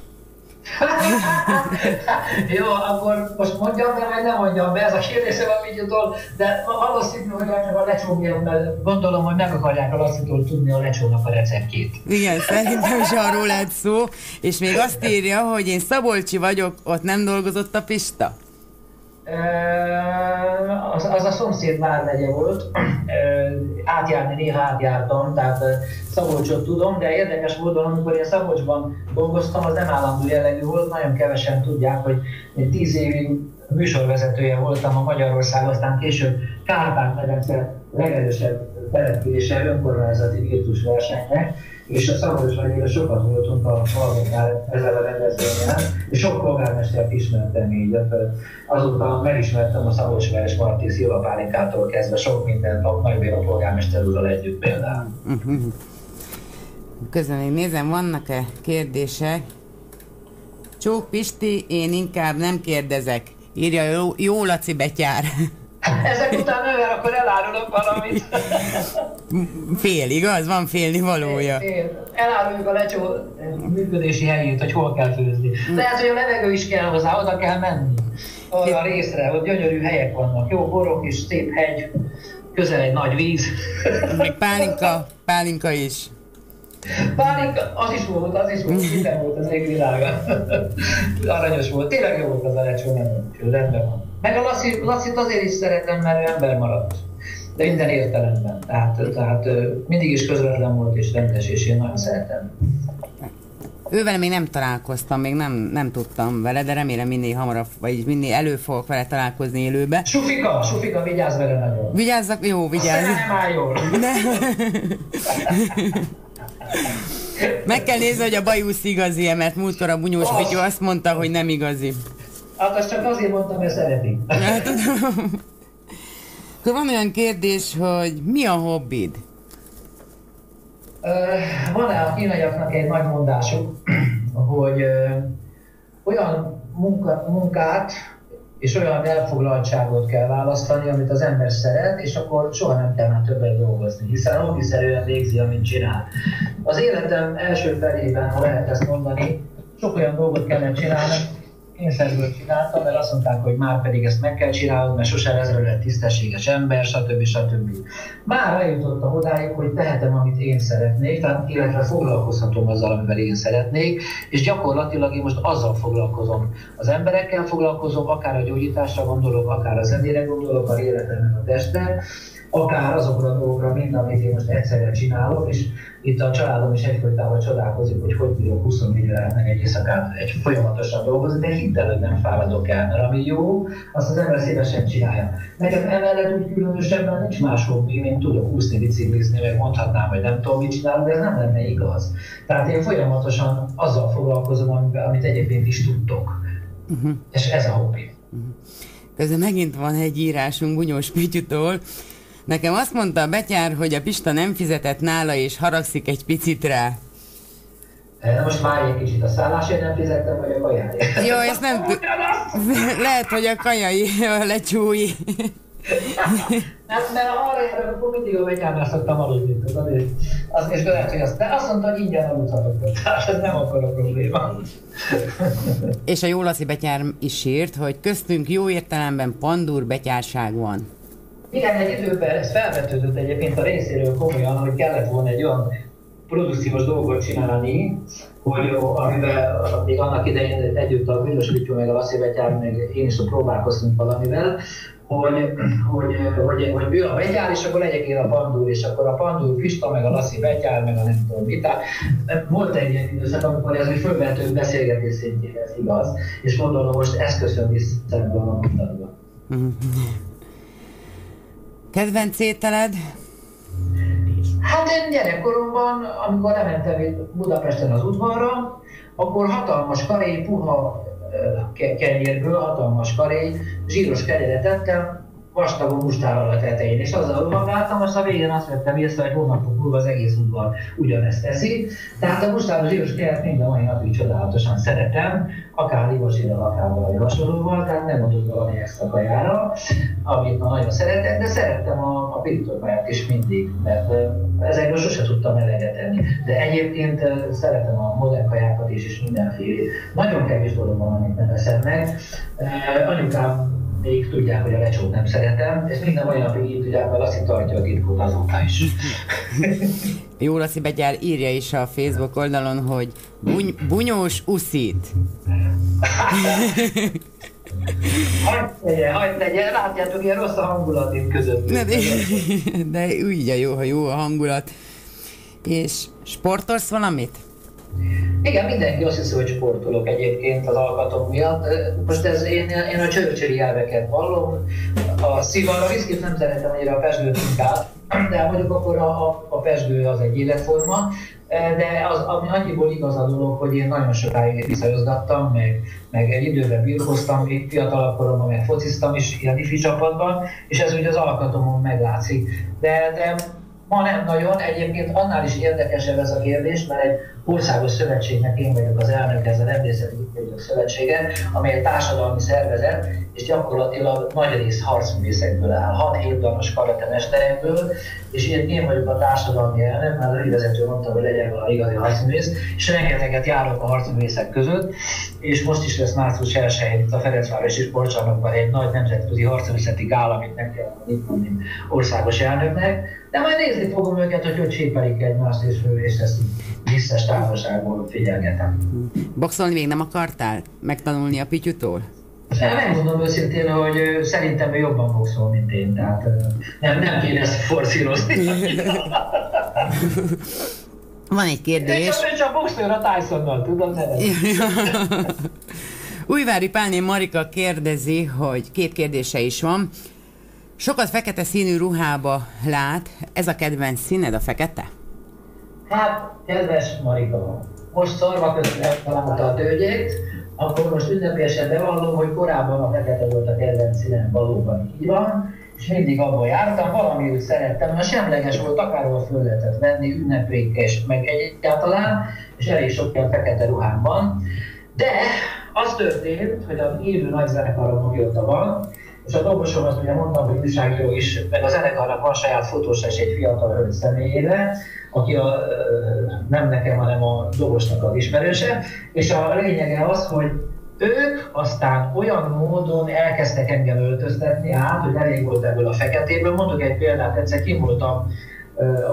Jó, akkor most mondjam be, vagy nem mondjam be, ez a kérdésem a videótól, de valószínű, hogy a lecsógják, mert gondolom, hogy meg akarják a Lasszitól tudni a lecsónak a receptjét. Igen, szerintem is arról lehet szó, és még azt írja, hogy én Szabolcsi vagyok, ott nem dolgozott a Pista? Az, az a szomszéd vármegye volt, átjárni néha átjártam, tehát Szabolcsot tudom, de érdekes módon, amikor én Szabolcsban dolgoztam, az nem állandó jellegű volt, nagyon kevesen tudják, hogy én tíz évig műsorvezetője voltam a Magyarország, aztán később Kárpát-medence legerősebb települése önkormányzati virtusversenynek, és a Szabolcs megyében sokat voltunk a Falvoknál ezzel a rendezvényen, és sok polgármestert ismertem így, azóta megismertem a Szabolcs Veres Marti Szilva Pálinkától kezdve sok mindent a Nagybéla polgármester úrral együtt például. Közben még nézem, vannak-e kérdések? Csók Pisti, én inkább nem kérdezek. Írja jó, jó Laci Betyár. Ezek után nővel, akkor elárulok valamit. Fél, igaz? Van félni valója. Fél, fél. Eláruljuk a lecsó működési helyét, hogy hol kell főzni. Lehet, hogy a levegő is kell hozzá, oda kell menni. Arra a részre, hogy gyönyörű helyek vannak. Jó borok is, szép hegy, közel egy nagy víz. Még pálinka, pálinka is. Pálinka, az is volt, az is volt, minden volt az égvilága. Aranyos volt, tényleg jó volt az a lecsó, nem rendben van. Meg a Laci, Lacit azért is szeretem, mert ő ember maradt. De minden értelemben. Tehát, tehát mindig is közvetlen volt és rendes, és én nagyon szeretem. Ővel még nem találkoztam, még nem, nem tudtam vele, de remélem minél hamarabb, vagy minél elő fogok vele találkozni élőbe. Sufika, Sufika, vigyázz vele nagyon. Vigyázzak, jó, vigyázz. Nem áll jól. Meg kell nézni, hogy a bajusz igazi-e, mert múltkor a bunyós oh. azt mondta, hogy nem igazi. Hát azt csak azért mondtam, mert szereti. Hát, Akkor van olyan kérdés, hogy mi a hobbid? Van-e a kínaiaknak egy nagy mondásuk, hogy olyan munka, munkát és olyan elfoglaltságot kell választani, amit az ember szeret, és akkor soha nem kell már többet dolgozni, hiszen hobbiszerűen végzi, amit csinál. Az életem első felében, ha lehet ezt mondani, sok olyan dolgot kellett csinálni, kényszerből csináltam, mert azt mondták, hogy már pedig ezt meg kell csinálnod, mert sosem ezzel lett tisztességes ember, stb. stb. Már eljutottam odáig, hogy tehetem, amit én szeretnék, tehát illetve foglalkozhatom azzal, amivel én szeretnék, és gyakorlatilag én most azzal foglalkozom. Az emberekkel foglalkozom, akár a gyógyításra gondolok, akár a zenére gondolok, a életemben, a testre, akár azokra a dolgokra, mind amit én most egyszerre csinálok, és itt a családom is egyfolytában csodálkozik, hogy hogy bírok 24 órát meg egy éjszakát egy folyamatosan dolgozni, de hidd hogy nem fáradok el, mert ami jó, azt az ember szívesen csinálja. Nekem emellett úgy különösebben nincs más hobbi, én tudok úszni, biciklizni, meg mondhatnám, hogy nem tudom, mit csinálok, de ez nem lenne igaz. Tehát én folyamatosan azzal foglalkozom, amit egyébként is tudtok. Uh-huh. És ez a hobbi. Uh-huh. Közben megint van egy írásunk Bunyós Pityutól, Nekem azt mondta a betyár, hogy a Pista nem fizetett nála, és haragszik egy picit rá. Na most már egy kicsit a szállásért nem fizettem, vagy a kajáért? Jó, ezt nem Lehet, hogy a kajai, a lecsúi. Hát, mert arra akkor mindig a betyárnál szoktam aludni, tudod, és, az, és lehet, hogy azt, de azt mondta, hogy ingyen aludhatok, tehát ez nem akkor a probléma. és a Jólaszi betyár is írt, hogy köztünk jó értelemben pandúr betyárság van. Igen, egy időben ez felvetődött egyébként a részéről komolyan, hogy kellett volna egy olyan produkciós dolgot csinálni, hogy amivel még annak idején együtt a Vörös Vityó, meg a Lasszi Betyár, meg én is próbálkoztunk valamivel, hogy, hogy, hogy, hogy ő a Betyár, és akkor legyek én a Pandúr, és akkor a Pandúr Pista, meg a Lasszi Betyár, meg a nem tudom mit. Tehát volt egy ilyen időszak, amikor ez egy fölvető beszélgetés szintjén ez igaz, és gondolom most ezt köszön vissza ebben a mondatban. Kedvenc ételed? Hát én gyerekkoromban, amikor lementem Budapesten az udvarra, akkor hatalmas karé, puha kenyérből, hatalmas karé, zsíros kenyeret ettem, vastagon mustárral a tetején, és azzal rohangáltam, azt a végén azt vettem észre, hogy hónapok múlva az egész udvar ugyanezt teszi. Tehát a mustáros zsíros kenyeret minden mai napig csodálatosan szeretem, akár livosírral, akár valami hasonlóval, tehát nem mondok valami extra kajára, amit ma nagyon szeretem, de szerettem a, a pirítókaját is mindig, mert ezekről sose tudtam eleget. De egyébként szeretem a modern kajákat is, és mindenféle. Nagyon kevés dolog van, amit nem eszem meg. Anyukám még tudják, hogy a lecsót nem szeretem, és minden olyan így tudják, mert azt tartja a titkot azóta is. Jó, Laci Begyár írja is a Facebook oldalon, hogy buny- bunyós uszít. hagyd tegye, hagyd tegye, látjátok, ilyen rossz a hangulat itt között. De, de, de úgy a jó, ha jó a hangulat. És sportolsz valamit? Igen, mindenki azt hiszi, hogy sportolok egyébként az alkatom miatt. Most ez én, én a csörcsöri elveket vallom. A szívval a viszkit nem szeretem annyira a pesgőt inkább, de mondjuk akkor a, a, a pesgő az egy életforma. De az, ami annyiból igaz a dolog, hogy én nagyon sokáig visszajozgattam, meg, meg egy időben birkoztam, még fiatalabb koromban meg fociztam is ilyen ifi csapatban, és ez ugye az alkatomon meglátszik. De, de ma nem nagyon, egyébként annál is érdekesebb ez a kérdés, mert egy országos szövetségnek én vagyok az elnök, ez a Rendészeti Ügyvédők Szövetsége, amely egy társadalmi szervezet, és gyakorlatilag nagy rész harcművészekből áll, 6-7 danos karatemesterekből, és én, én vagyok a társadalmi elnök, mert a ügyvezető mondta, hogy legyen valami igazi harcművész, és rengeteget járok a harcművészek között, és most is lesz március 1 itt a Ferencvárosi Sportcsarnokban egy nagy nemzetközi harcművészeti gál, amit meg kell mondani országos elnöknek, de majd nézni fogom őket, hogy hogy sépelik egymást, és, és ezt biztos távolságból figyelgetem. Boxolni még nem akartál megtanulni a Pityutól? Nem mondom őszintén, hogy szerintem ő jobban boxol, mint én, tehát nem, nem kéne ezt forszírozni. Van egy kérdés. Én csak boxoljon a Tysonnal, tudom, ne Újvári Pálné Marika kérdezi, hogy két kérdése is van. Sokat fekete színű ruhába lát, ez a kedvenc színed a fekete? Hát, kedves Marika, most szarva között eltalálta a tőgyét, akkor most ünnepélyesen bevallom, hogy korábban a fekete volt a kedvenc színem, valóban így van, és mindig abban jártam, valami szerettem, mert semleges volt, akárhol föl lehetett venni, ünnepékes, meg egyáltalán, és elég sok ilyen fekete ruhám. De az történt, hogy az élő nagy zenekarom amióta van, és a dobosom azt ugye mondtam, hogy újságíró is, meg a zenekarnak van saját fotós egy fiatal hölgy személyére, aki a, nem nekem, hanem a dobosnak az ismerőse, és a lényege az, hogy ők aztán olyan módon elkezdtek engem öltöztetni át, hogy elég volt ebből a feketéből. Mondok egy példát, egyszer kim voltam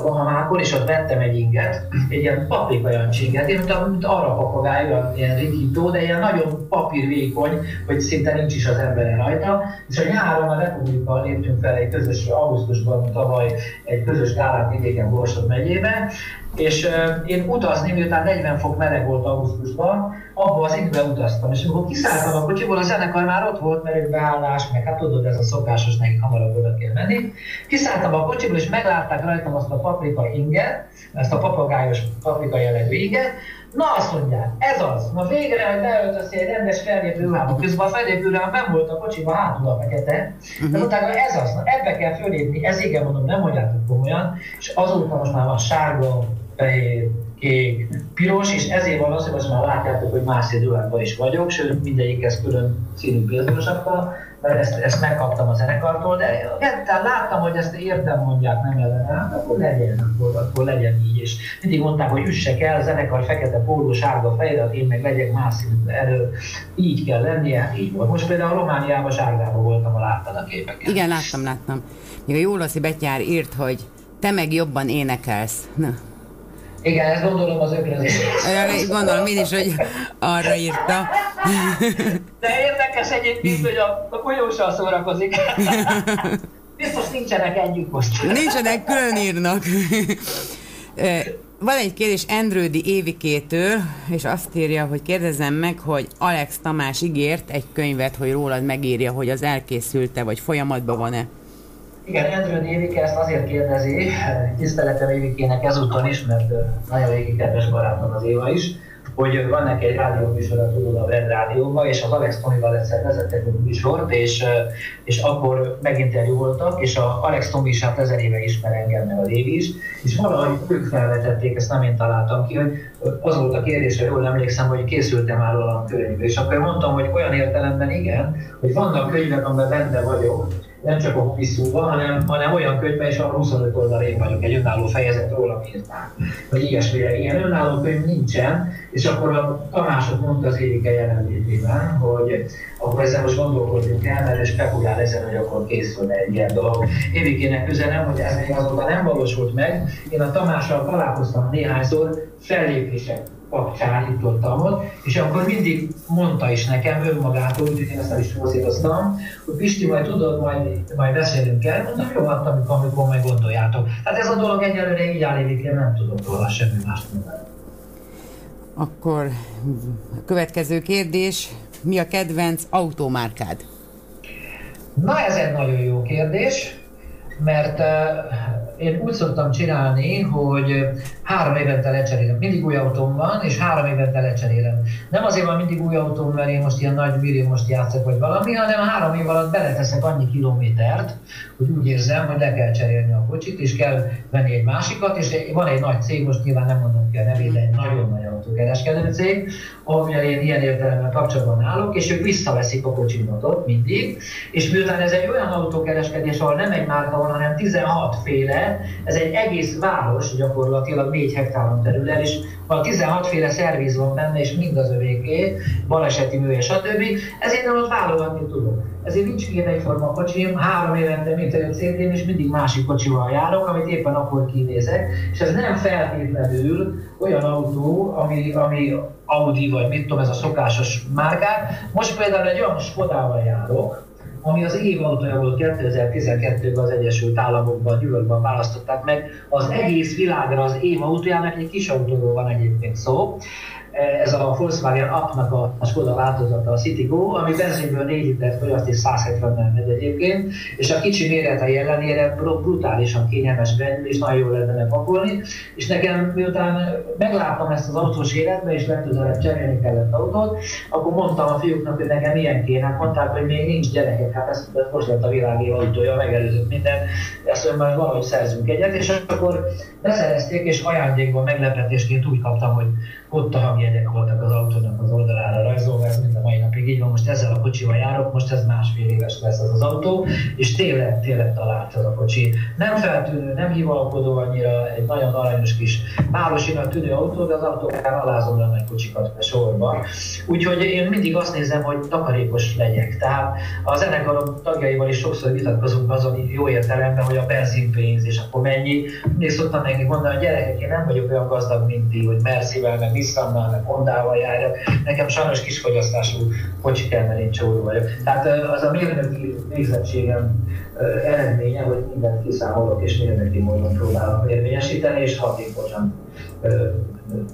Bahamákon, és ott vettem egy inget, egy ilyen paprika inget, én mint, mint arra papagáj, olyan ilyen rikító, de ilyen nagyon papírvékony, hogy szinte nincs is az embere rajta. És a nyáron a Republika léptünk fel egy közös, augusztusban tavaly egy közös gálát vidéken Borsod megyébe, és én utazni, miután 40 fok meleg volt augusztusban, abba az időben utaztam, és amikor kiszálltam a kocsiból, a zenekar már ott volt, mert beállás, meg hát tudod, ez a szokásos, nekik hamarabb oda kell menni. Kiszálltam a kocsiból, és meglátták rajtam azt a paprika inget, ezt a papagájos paprika jellegű inget, Na azt mondják, ez az. Na végre, hogy beöltözi egy rendes fellépő ruhába. Közben a fellépő ruhám nem volt a kocsiba, hátul a fekete. De mondták, hogy ez az, na ebbe kell fölépni, ez igen, mondom, nem mondjátok komolyan. És azóta most már van sárga, fehér, kék, piros, és ezért van az, hogy most már látjátok, hogy más színűekben is vagyok, sőt mindegyikhez külön színű pénzborosakkal, mert ezt, ezt megkaptam a zenekartól, de tehát láttam, hogy ezt értem mondják, nem ellenem, hát akkor legyen, akkor, akkor legyen így, és mindig mondták, hogy üssek el, a zenekar fekete póló, sárga fejre, én meg legyek más színű erő, így kell lennie, hát így volt. Most például a Romániában sárgában voltam, ha láttad a képeket. Igen, láttam, láttam. Még a Jólaszi Betyár írt, hogy te meg jobban énekelsz. Na. Igen, ezt gondolom az ökrözés. Gondolom én is, hogy arra írta. De érdekes egyébként, hogy a, a folyósal szórakozik. Biztos nincsenek együtt most. Nincsenek, külön írnak. Van egy kérdés Endrődi Évikétől, és azt írja, hogy kérdezem meg, hogy Alex Tamás ígért egy könyvet, hogy rólad megírja, hogy az elkészülte, vagy folyamatban van-e. Igen, Endrő Évike ezt azért kérdezi, tiszteletem Évikének ezúton is, mert nagyon régi kedves barátom az Éva is, hogy van neki egy rádióműsor, tudod, a Red Rádióban, és az Alex Tomival egyszer vezettek egy műsort, és, és akkor meginterjú voltak, és a Alex Tomi is hát ezer éve ismer engem, meg a Évi is, és valahogy ők felvetették, ezt nem én találtam ki, hogy az volt a kérdés, hogy jól emlékszem, hogy készültem már a könyv, és akkor mondtam, hogy olyan értelemben igen, hogy vannak könyvek, amiben benne vagyok, nem csak a hobbizóban, hanem, hanem olyan könyvben is, ahol 25 oldalén vagyok, egy önálló fejezet róla írták, vagy ilyesmire. Ilyen önálló könyv nincsen, és akkor a Tamások mondta az Évike jelenlétében, hogy akkor ezzel most gondolkodjunk el, mert spekulál ezen, hogy akkor készülne egy ilyen dolog. Évikének üzenem, hogy ez még azóta nem valósult meg. Én a Tamással találkoztam néhányszor fellépések kapcsán itt ott, és akkor mindig mondta is nekem önmagától, úgyhogy én ezt el is forszíroztam, hogy Pisti, majd tudod, majd, majd beszélünk el, mondom, jó, hát amikor, amikor majd gondoljátok. Hát ez a dolog egyelőre így áll én nem tudok róla semmi mást mondani. Akkor a következő kérdés, mi a kedvenc automárkád? Na ez egy nagyon jó kérdés, mert én úgy szoktam csinálni, hogy három évente lecserélem. Mindig új autóm van, és három évente lecserélem. Nem azért van mindig új autóm, mert én most ilyen nagy millió most játszok, vagy valami, hanem három év alatt beleteszek annyi kilométert, hogy úgy érzem, hogy le kell cserélni a kocsit, és kell venni egy másikat, és van egy nagy cég, most nyilván nem mondom ki a nevét, de egy nagyon nagy autókereskedő cég, amivel én ilyen értelemben kapcsolatban állok, és ők visszaveszik a kocsimat ott mindig, és miután ez egy olyan autókereskedés, ahol nem egy márka van, hanem 16 féle, ez egy egész város gyakorlatilag 4 hektáron terül el, és a 16 féle szerviz van benne, és mind az övéké, baleseti mű, stb. Ezért ott válogatni tudok. Ezért nincs két egyforma kocsim, három évente, mint egy cd és mindig másik kocsival járok, amit éppen akkor kinézek, és ez nem feltétlenül olyan autó, ami, ami Audi vagy mit tudom, ez a szokásos márkák. Most például egy olyan Skodával járok, ami az év autója volt 2012-ben az Egyesült Államokban, New Yorkban választották meg, az egész világra az év autójának egy kis autóról van egyébként szó, ez a Volkswagen appnak a, a Skoda változata, a Citigo, ami benzinből 4 liter fogyaszt és 170 nem megy egyébként, és a kicsi méretei ellenére brutálisan kényelmes bennül, és nagyon jó lehet benne pakolni, és nekem miután megláttam ezt az autós életbe, és legközelebb cserélni kellett autót, akkor mondtam a fiúknak, hogy nekem ilyen kéne, mondták, hogy még nincs gyerekek, hát ez, ez most lett a világi autója, megelőzött minden, ezt majd valahogy szerzünk egyet, és akkor beszerezték, és ajándékban meglepetésként úgy kaptam, hogy ott a hangjegyek voltak az autónak az oldalára rajzolva, ez mind a mai napig így van, most ezzel a kocsival járok, most ez másfél éves lesz az az autó, és tényleg, tényleg talált az a kocsi. Nem feltűnő, nem hivalkodó annyira, egy nagyon aranyos kis málosinak tűnő autó, de az autó akár alázom a nagy kocsikat sorba. Úgyhogy én mindig azt nézem, hogy takarékos legyek. Tehát a zenekarom tagjaival is sokszor vitatkozunk azon jó értelemben, hogy a benzinpénz, és akkor mennyi. Még szoktam nekik mondani, hogy gyerekek, én nem vagyok olyan gazdag, mint ti, hogy Mercivel, meg Nissannal, meg Hondával járjak. Nekem sajnos kisfogyasztású kocsi kell, mert én csóró vagyok. Tehát az a mérnöki végzettségem eredménye, hogy mindent kiszámolok, és mérnöki módon próbálok érvényesíteni, és hatékonyan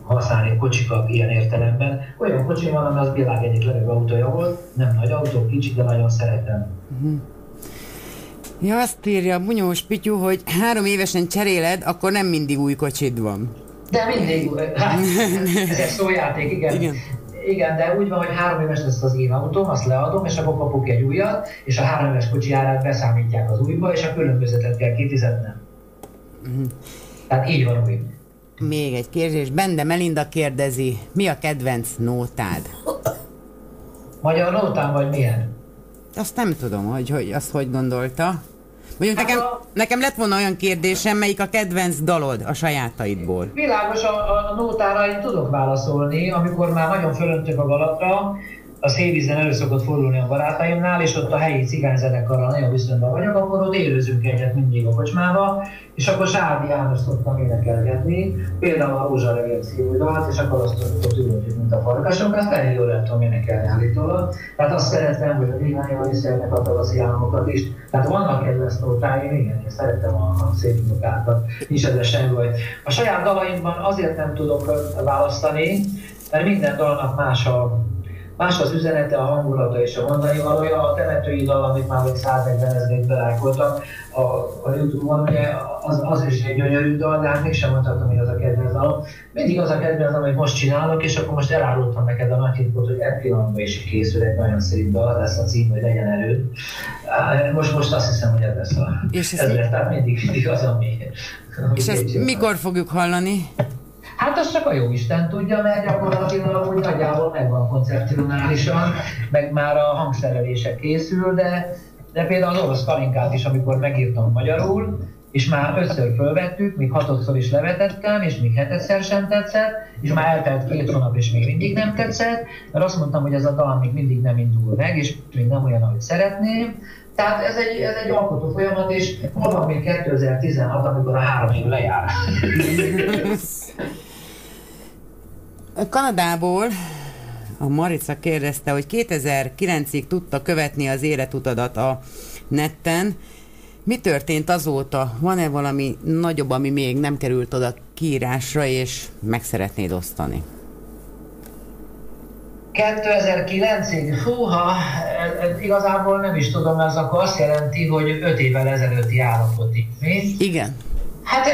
használni kocsikat ilyen értelemben. Olyan kocsi van, ami az világ egyik legjobb autója volt, nem nagy autó, kicsi, de nagyon szeretem. Uh-huh. Ja, azt írja Bunyós Pityu, hogy három évesen cseréled, akkor nem mindig új kocsid van. De mindig, hát, ez egy szójáték, igen. igen. Igen, de úgy van, hogy három éves lesz az én autóm, azt leadom, és akkor kapok egy újat, és a három éves kocsi árát beszámítják az újba, és a különbözetet kell kifizetnem. Uh-huh. Tehát így van úgy. Még egy kérdés. Bende Melinda kérdezi, mi a kedvenc nótád? Magyar nótám, vagy milyen? Azt nem tudom, hogy, hogy azt hogy gondolta. Mondjuk nekem, nekem lett volna olyan kérdésem, melyik a kedvenc dalod a sajátaidból? Világos, a, a nótára én tudok válaszolni, amikor már nagyon fölöntök a galatra, a szélvízen elő szokott fordulni a barátaimnál, és ott a helyi cigányzenekarral nagyon viszonyban vagyok, akkor ott élőzünk egyet mindig a kocsmába, és akkor Sárdi János szoktam énekelgetni, például a Rózsa Levél és akkor azt ott ülünk, mint a farkasok, azt elég jól lehet tudom énekelni állítólag. Tehát azt szeretem, hogy a néhányan visszajönnek a tavaszi álmokat is. Tehát vannak kedves nótáim, igen, én szeretem a szép notákat, nincs ezzel semmi baj. A saját dalaimban azért nem tudok választani, mert minden dalnak más a Más az üzenete, a hangulata és a mondani valója. A temetői dal, amit már még 140 ezeret belájkoltam a, a Youtube-on, ugye az, az is egy gyönyörű dal, de hát mégsem mondhatom, hogy az a kedvenc dalom. Mindig az a kedvenc, amit most csinálok, és akkor most elárultam neked a nagy titkot, hogy egy pillanatban is készül egy nagyon szép dal, lesz a cím, hogy legyen erő. Most, most azt hiszem, hogy ez lesz a és ez, ez lesz, tehát mindig, mindig az, ami... És ezt mikor fogjuk hallani? Hát azt csak a jó Isten tudja, mert gyakorlatilag úgy nagyjából megvan koncepcionálisan, meg már a hangszerelése készül, de, de például az orosz kalinkát is, amikor megírtam magyarul, és már ötször fölvettük, még hatodszor is levetettem, és még heteszer sem tetszett, és már eltelt két hónap, és még mindig nem tetszett, mert azt mondtam, hogy ez a dal még mindig nem indul meg, és még nem olyan, ahogy szeretném. Tehát ez egy, ez egy alkotó folyamat, és van még 2016, amikor a három év lejár. Kanadából a Marica kérdezte, hogy 2009-ig tudta követni az életutadat a netten. Mi történt azóta? Van-e valami nagyobb, ami még nem került oda kiírásra, és meg szeretnéd osztani? 2009-ig? Húha, igazából nem is tudom, ez akkor azt jelenti, hogy 5 évvel ezelőtti állapotig. Mi? Igen. Hát,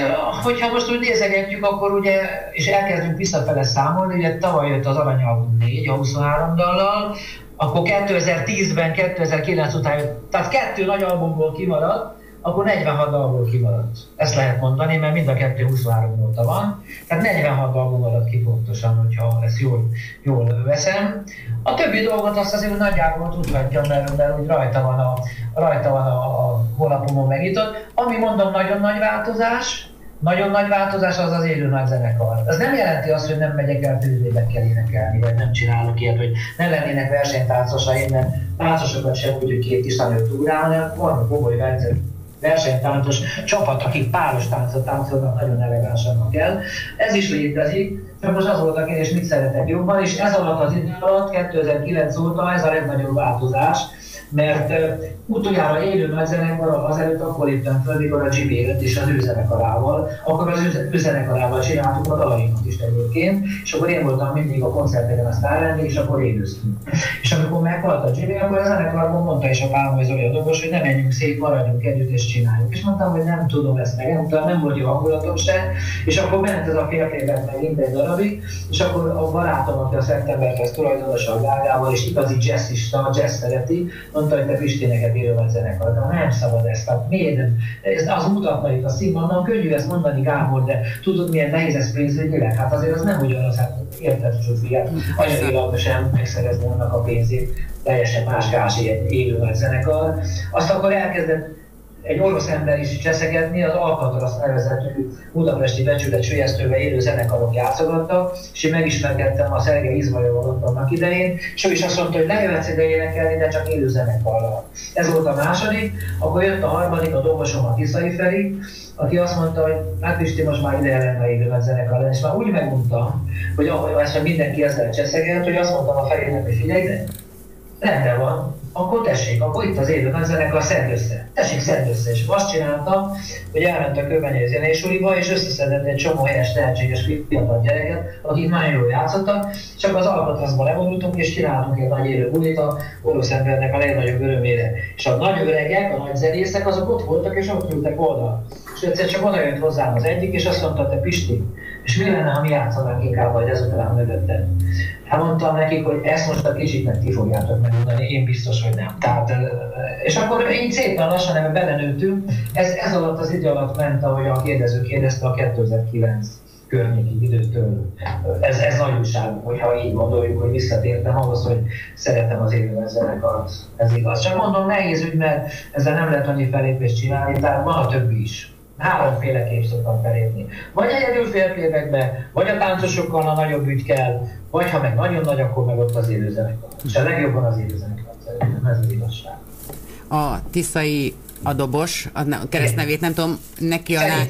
hogyha most úgy nézegetjük, akkor ugye, és elkezdünk visszafele számolni, ugye tavaly jött az Aranyalbum 4, a 23 dallal, akkor 2010-ben, 2009 után tehát kettő nagy albumból kimaradt, akkor 46 dalból kimaradt. Ezt lehet mondani, mert mind a kettő 23 óta van. Tehát 46 dalból maradt ki pontosan, hogyha ezt jól, jól veszem. A többi dolgot azt azért nagyjából tudhatja, mert, mert úgy rajta van a, rajta van a, a honlapomon megnyitott. Ami mondom, nagyon nagy változás, nagyon nagy változás az az élő nagy zenekar. Ez nem jelenti azt, hogy nem megyek el tűzében kell énekelni, vagy nem csinálok ilyet, hogy ne lennének versenytáncosaim, mert táncosokat sem úgy, hogy két tisztán jött ugrál, hanem van komoly versenytáncos csapat, akik páros táncot táncolnak, nagyon elegánsan kell. Ez is létezik, csak most az volt a kérdés, mit szeretek jobban, és ez alatt az idő alatt, 2009 óta ez a legnagyobb változás, mert utoljára élő nagy zenekar előtt akkor léptem föl, mikor a Jimmy élet és az ő zenekarával, akkor az ő zenekarával csináltuk a dalaimat is egyébként, és akkor én voltam mindig a koncerteken a sztár és akkor élőztünk. És amikor meghalt a Jimmy, akkor a zenekarban mondta is a Pálmai Zoli a dobos, hogy nem menjünk szét, maradjunk együtt és csináljuk. És mondtam, hogy nem tudom ezt meg, nem, nem volt jó hangulatom se, és akkor ment ez a fél évet megint egy darabig, és akkor a barátom, aki a szeptemberhez tulajdonos a Gágával, és igazi jazzista, jazz szereti, mondta, hogy te Pisti írjon a. De nem szabad ezt. Tehát miért nem? Ez az mutatna itt a színvonalon, könnyű ezt mondani Gábor, de tudod milyen nehéz ez pénzügyileg? Hát azért az nem ugyanaz, hát érted Zsuzsi, hát anyagilag sem megszerezni annak a pénzét, teljesen más egy élő zenekar. Azt akkor elkezdett egy orosz ember is cseszegetni, az Alcatraz nevezetű budapesti becsület sülyeztőbe élő zenekarok játszogattak, és én megismerkedtem a Szergei Izmajóval annak idején, és ő is azt mondta, hogy lejöhetsz ide énekelni, de csak élő zenekarral. Ez volt a második, akkor jött a harmadik, a dobosom a Tiszai Feri, aki azt mondta, hogy hát Pisti most már ide lenne élőben zenekar és már úgy megmondta, hogy ahogy ezt mindenki ezzel cseszeget, hogy azt mondtam a Ferének, hogy figyelj, rendben van, akkor tessék, akkor itt az élő zenekar szedd össze. Tessék, szedd össze. És azt csinálta, hogy elment a Kőbenyei zenésúliba, és összeszedett egy csomó helyes, tehetséges fiatal gyereket, akik nagyon jól játszottak, csak az alkatrazba levonultunk, és csináltunk egy nagy élő bulit a orosz embernek a legnagyobb örömére. És a nagy öregek, a nagy zenészek, azok ott voltak, és ott ültek oldal. Egyszer csak oda jött hozzám az egyik, és azt mondta, te Pisti, és mi lenne, ha mi játszanánk inkább majd ezután mögötted? Hát mondtam nekik, hogy ezt most a kicsiknek ti fogjátok megmondani, én biztos, hogy nem. Tehát, és akkor így szépen lassan ebbe belenőttünk. Ez, ez alatt az idő alatt ment, ahogy a kérdező kérdezte, a 2009 környéki időtől. Ez, ez nagy újság, hogyha így gondoljuk, hogy visszatértem ahhoz, hogy szeretem az élő zenekart. Ez igaz. Csak mondom, nehéz ügy, mert ezzel nem lehet annyi felépést csinálni, tehát van a többi is. Háromféleképp szoktam felépni. Vagy egyedül félplévekbe, vagy a táncosokkal a nagyobb ügy kell, vagy ha meg nagyon nagy, akkor meg ott az élőzenekar. És a legjobban az élőzenekar szerintem, ez az igazság. A tiszai a dobos, a keresztnevét nem tudom, neki a, lány,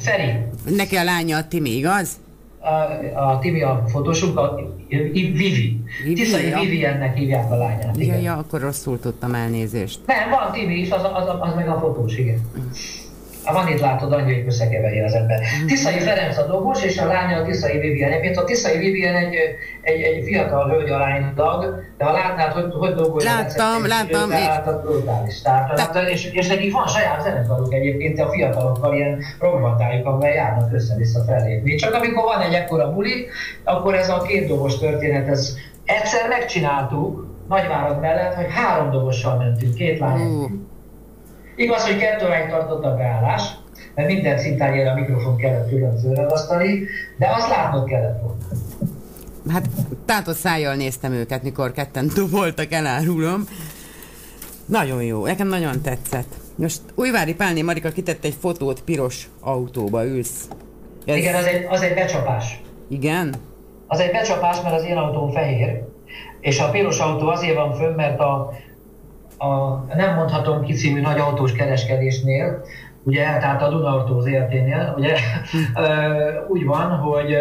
neki a lánya a Timi, igaz? A, a Timi a fotósunk, a Vivi. Vivi, Tiszai ja. Viviennek hívják a lányát. Ja, Igen. ja, akkor rosszul tudtam elnézést. Nem, van Timi is, az, az, az meg a fotós, igen. Hát van itt látod, annyi összekeveri az ember. Tiszai Ferenc a dobos, és a lánya a Tiszai Vivien. Egyébként a Tiszai Vivien egy, egy, egy fiatal hölgy aránylag, de ha látnád, hogy, hogy dolgozik. Láttam, láttam. Tehát a brutális. Tehát, tehát, és, és nekik van saját zenekaruk egyébként a fiatalokkal ilyen rockbandájuk, amely járnak össze-vissza fellépni. Csak amikor van egy ekkora buli, akkor ez a két dobos történet, ez egyszer megcsináltuk, Nagyvárad mellett, hogy három dobossal mentünk, két lány. Ú, Igaz, hogy kettő óráig tartott a beállás, mert minden szinten a mikrofon kellett külön fölragasztani, de azt látnod kellett volna. hát tátott szájjal néztem őket, mikor ketten doboltak, elárulom. Nagyon jó, nekem nagyon tetszett. Most Újvári Pálné Marika kitett egy fotót, piros autóba ülsz. Ez, Igen, az egy, az egy becsapás. Igen? Az egy becsapás, mert az én autóm fehér, és a piros autó azért van fönn, mert a, a nem mondhatom ki című nagy autós kereskedésnél, ugye, tehát a Dunaurtó ZRT-nél, ugye, ö, úgy van, hogy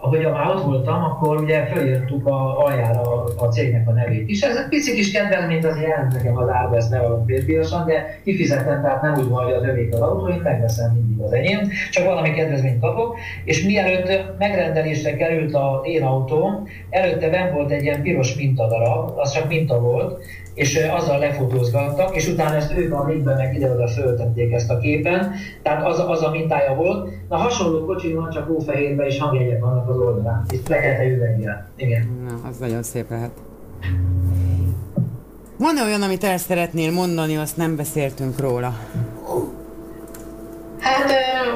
hogy már ott voltam, akkor ugye fölírtuk a aljára a, a cégnek a nevét is. Ez egy pici kis kedvezményt azért jelent nekem az árba, ezt ne valami félpiasan, de kifizetem, tehát nem úgy van, hogy az övék az autó, én megveszem mindig az enyém, csak valami kedvezményt kapok, és mielőtt megrendelésre került a én autóm, előtte ben volt egy ilyen piros mintadarab, az csak minta volt, és azzal lefotózgattak, és utána ezt ők a linkben meg ide-oda föltették ezt a képen, tehát az, az a mintája volt. Na hasonló kocsi van, csak hófehérben és hangjegyek vannak az oldalán, és fekete üveggel. Igen. Na, az nagyon szép lehet. Van-e olyan, amit el szeretnél mondani, azt nem beszéltünk róla? Hát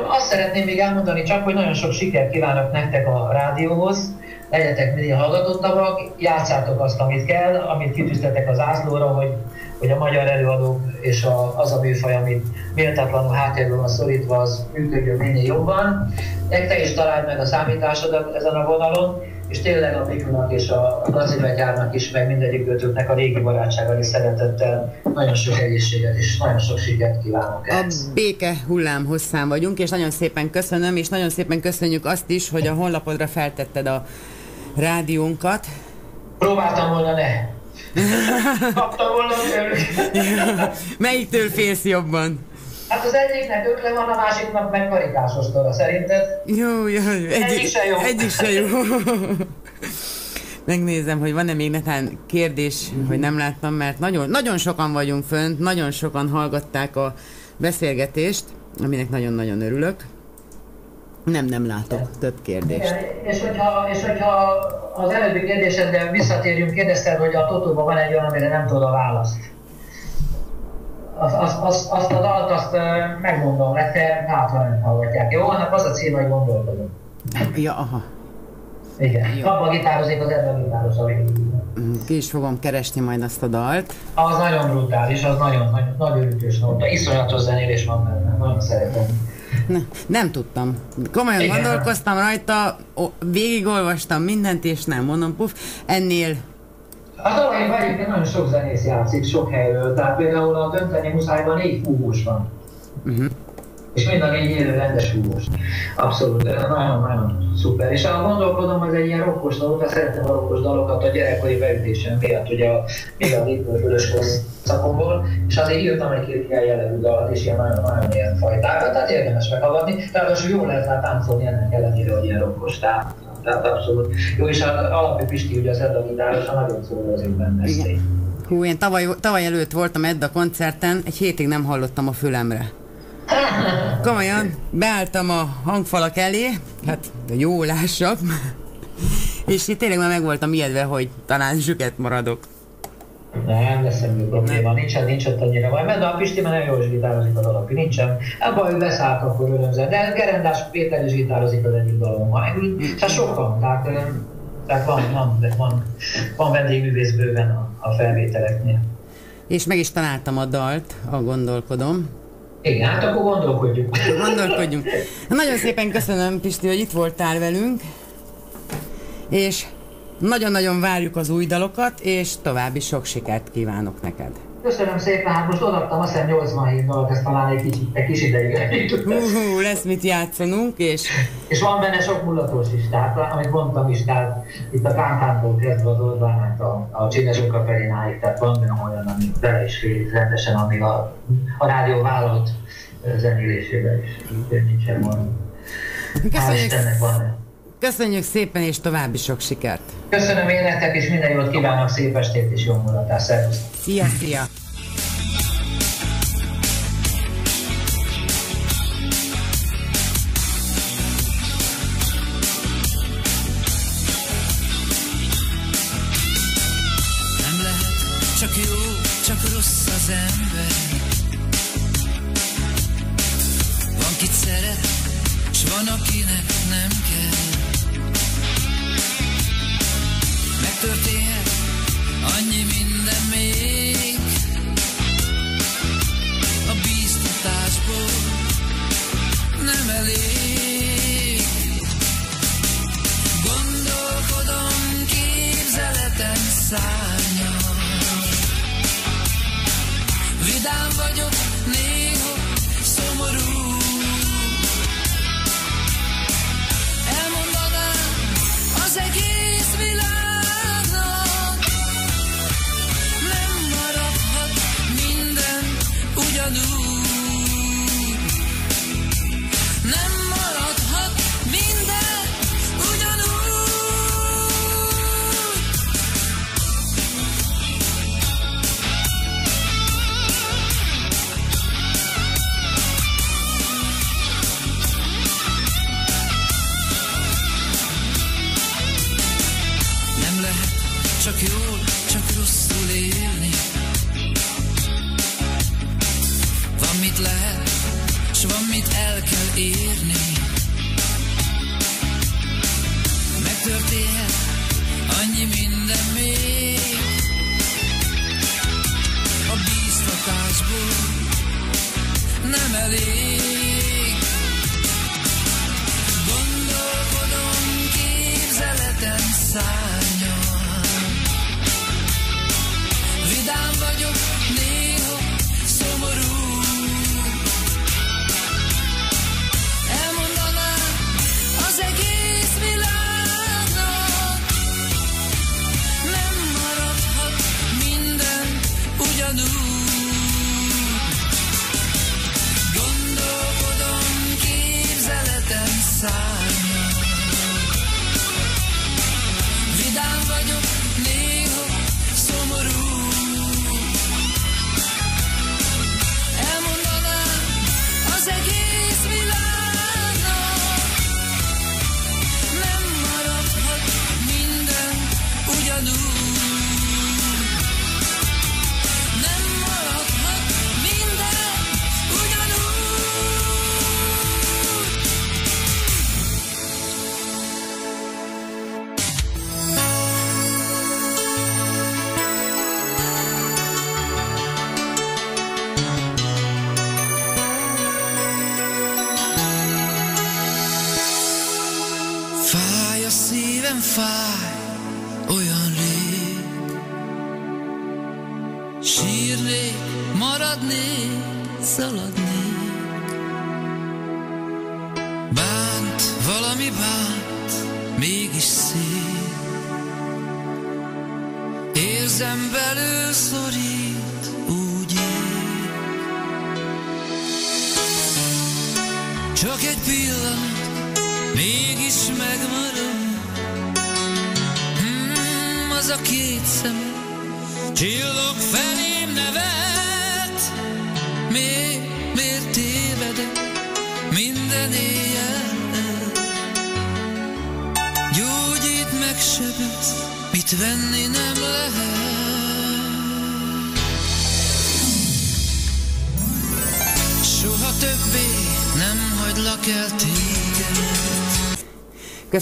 azt szeretném még elmondani csak, hogy nagyon sok sikert kívánok nektek a rádióhoz, legyetek minél hallgatottabbak, játszátok azt, amit kell, amit kitűztetek az ászlóra, hogy, hogy a magyar előadók és a, az a műfaj, amit méltatlanul háttérben van szorítva, az működjön minél jobban. Te is találd meg a számításodat ezen a vonalon, és tényleg a Mikunak és a Gazibetyárnak is, meg mindegyik őtöknek a régi barátsággal és szeretettel nagyon sok egészséget és nagyon sok sikert kívánok A ehhez. béke hullám hosszán vagyunk, és nagyon szépen köszönöm, és nagyon szépen köszönjük azt is, hogy a honlapodra feltetted a rádiónkat. Próbáltam volna ne. Kaptam volna. Melyiktől félsz jobban? Hát az egyiknek ökle van, a másiknak meg karikásos tora. Szerinted? Jó, jó, Egyik se jó. Egyik se jó. Megnézem, hogy van-e még netán kérdés, hogy nem láttam, mert nagyon, nagyon sokan vagyunk fönt, nagyon sokan hallgatták a beszélgetést, aminek nagyon-nagyon örülök. Nem, nem látok több kérdést. És hogyha, és hogyha az előbbi kérdésedre visszatérjünk, kérdezted, hogy a Totóban van egy olyan, amire nem tudod a választ. azt, azt, azt, azt a dalt azt megmondom hát ha nem hallgatják. Jó, annak az a cím, hogy gondolkodom. Ja, aha. Igen. Jó. Abban gitározik az Edna gitáros a mm, Ki is fogom keresni majd azt a dalt. Az nagyon brutális, az nagyon, nagyon, nagyon ütős nóta. Iszonyatos zenélés van benne, nagyon szeretem. Ne, nem tudtam. Komolyan Igen. gondolkoztam rajta, végigolvastam mindent, és nem mondom, puf, ennél Hát arra egyébként nagyon sok zenész játszik, sok helyről, tehát például a dönteni muszájban négy fúvós van. Uh-huh. És mind a négy élő rendes fúvós. Abszolút, nagyon-nagyon szuper. És a gondolkodom, hogy egy ilyen rokkos dolog, mert szeretem a rokkos dalokat a gyerekkori beütésem miatt, ugye a, még a Lidből szakomból, és azért írtam egy-két ilyen jellegű dalat, és ilyen nagyon-nagyon ilyen fajtákat, tehát érdemes meghallgatni, ráadásul jól lehet rá táncolni ennek ellenére, hogy ilyen rokkos. Tehát tehát abszolút. Jó, és az alapja Pisti, ugye az Edda gitárosa nagyon szól az benne. Hú, én tavaly, tavaly előtt voltam Edda koncerten, egy hétig nem hallottam a fülemre. Komolyan, beálltam a hangfalak elé, hát jó lássak, és itt tényleg már meg voltam ijedve, hogy talán zsüket maradok. Nem lesz semmi probléma, nincsen, nincs ott annyira baj. Mert a Pisti már nagyon jól is gitározik az alapja, nincsen. Abban, hogy beszállt, akkor örömzem. De Gerendás Péter is gitározik az egyik dalommal. Tehát sokan, tehát, tehát van, van, van, van vendégművész bőven a, a felvételeknél. És meg is találtam a dalt, a gondolkodom. Igen, hát akkor gondolkodjunk. Gondolkodjunk. Nagyon szépen köszönöm, Pisti, hogy itt voltál velünk. És nagyon-nagyon várjuk az új dalokat, és további sok sikert kívánok neked. Köszönöm szépen, hát most odaadtam azt hiszem 87 dalt, ezt talán egy kicsit, egy kis ideig Hú, lesz mit játszanunk, és... És van benne sok mulatós is, tehát amit mondtam is, tehát itt a Kántántól kezdve az Orbán, a, a a Ferináig, tehát van benne olyan, ami bele is fél rendesen, amíg a, a rádió vállalt zenélésébe is. Nincsen van. Köszönjük, van. Köszönjük szépen, és további sok sikert! Köszönöm én nektek, és minden jót kívánok, szép estét és jó mulatás. Szervusztok! Szia, szia!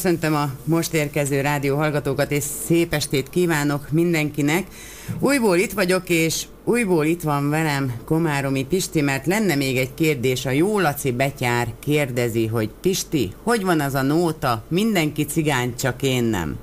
Köszöntöm a most érkező rádió hallgatókat, és szép estét kívánok mindenkinek. Újból itt vagyok, és újból itt van velem Komáromi Pisti, mert lenne még egy kérdés. A Jó Laci Betyár kérdezi, hogy Pisti, hogy van az a nóta? Mindenki cigány, csak én nem.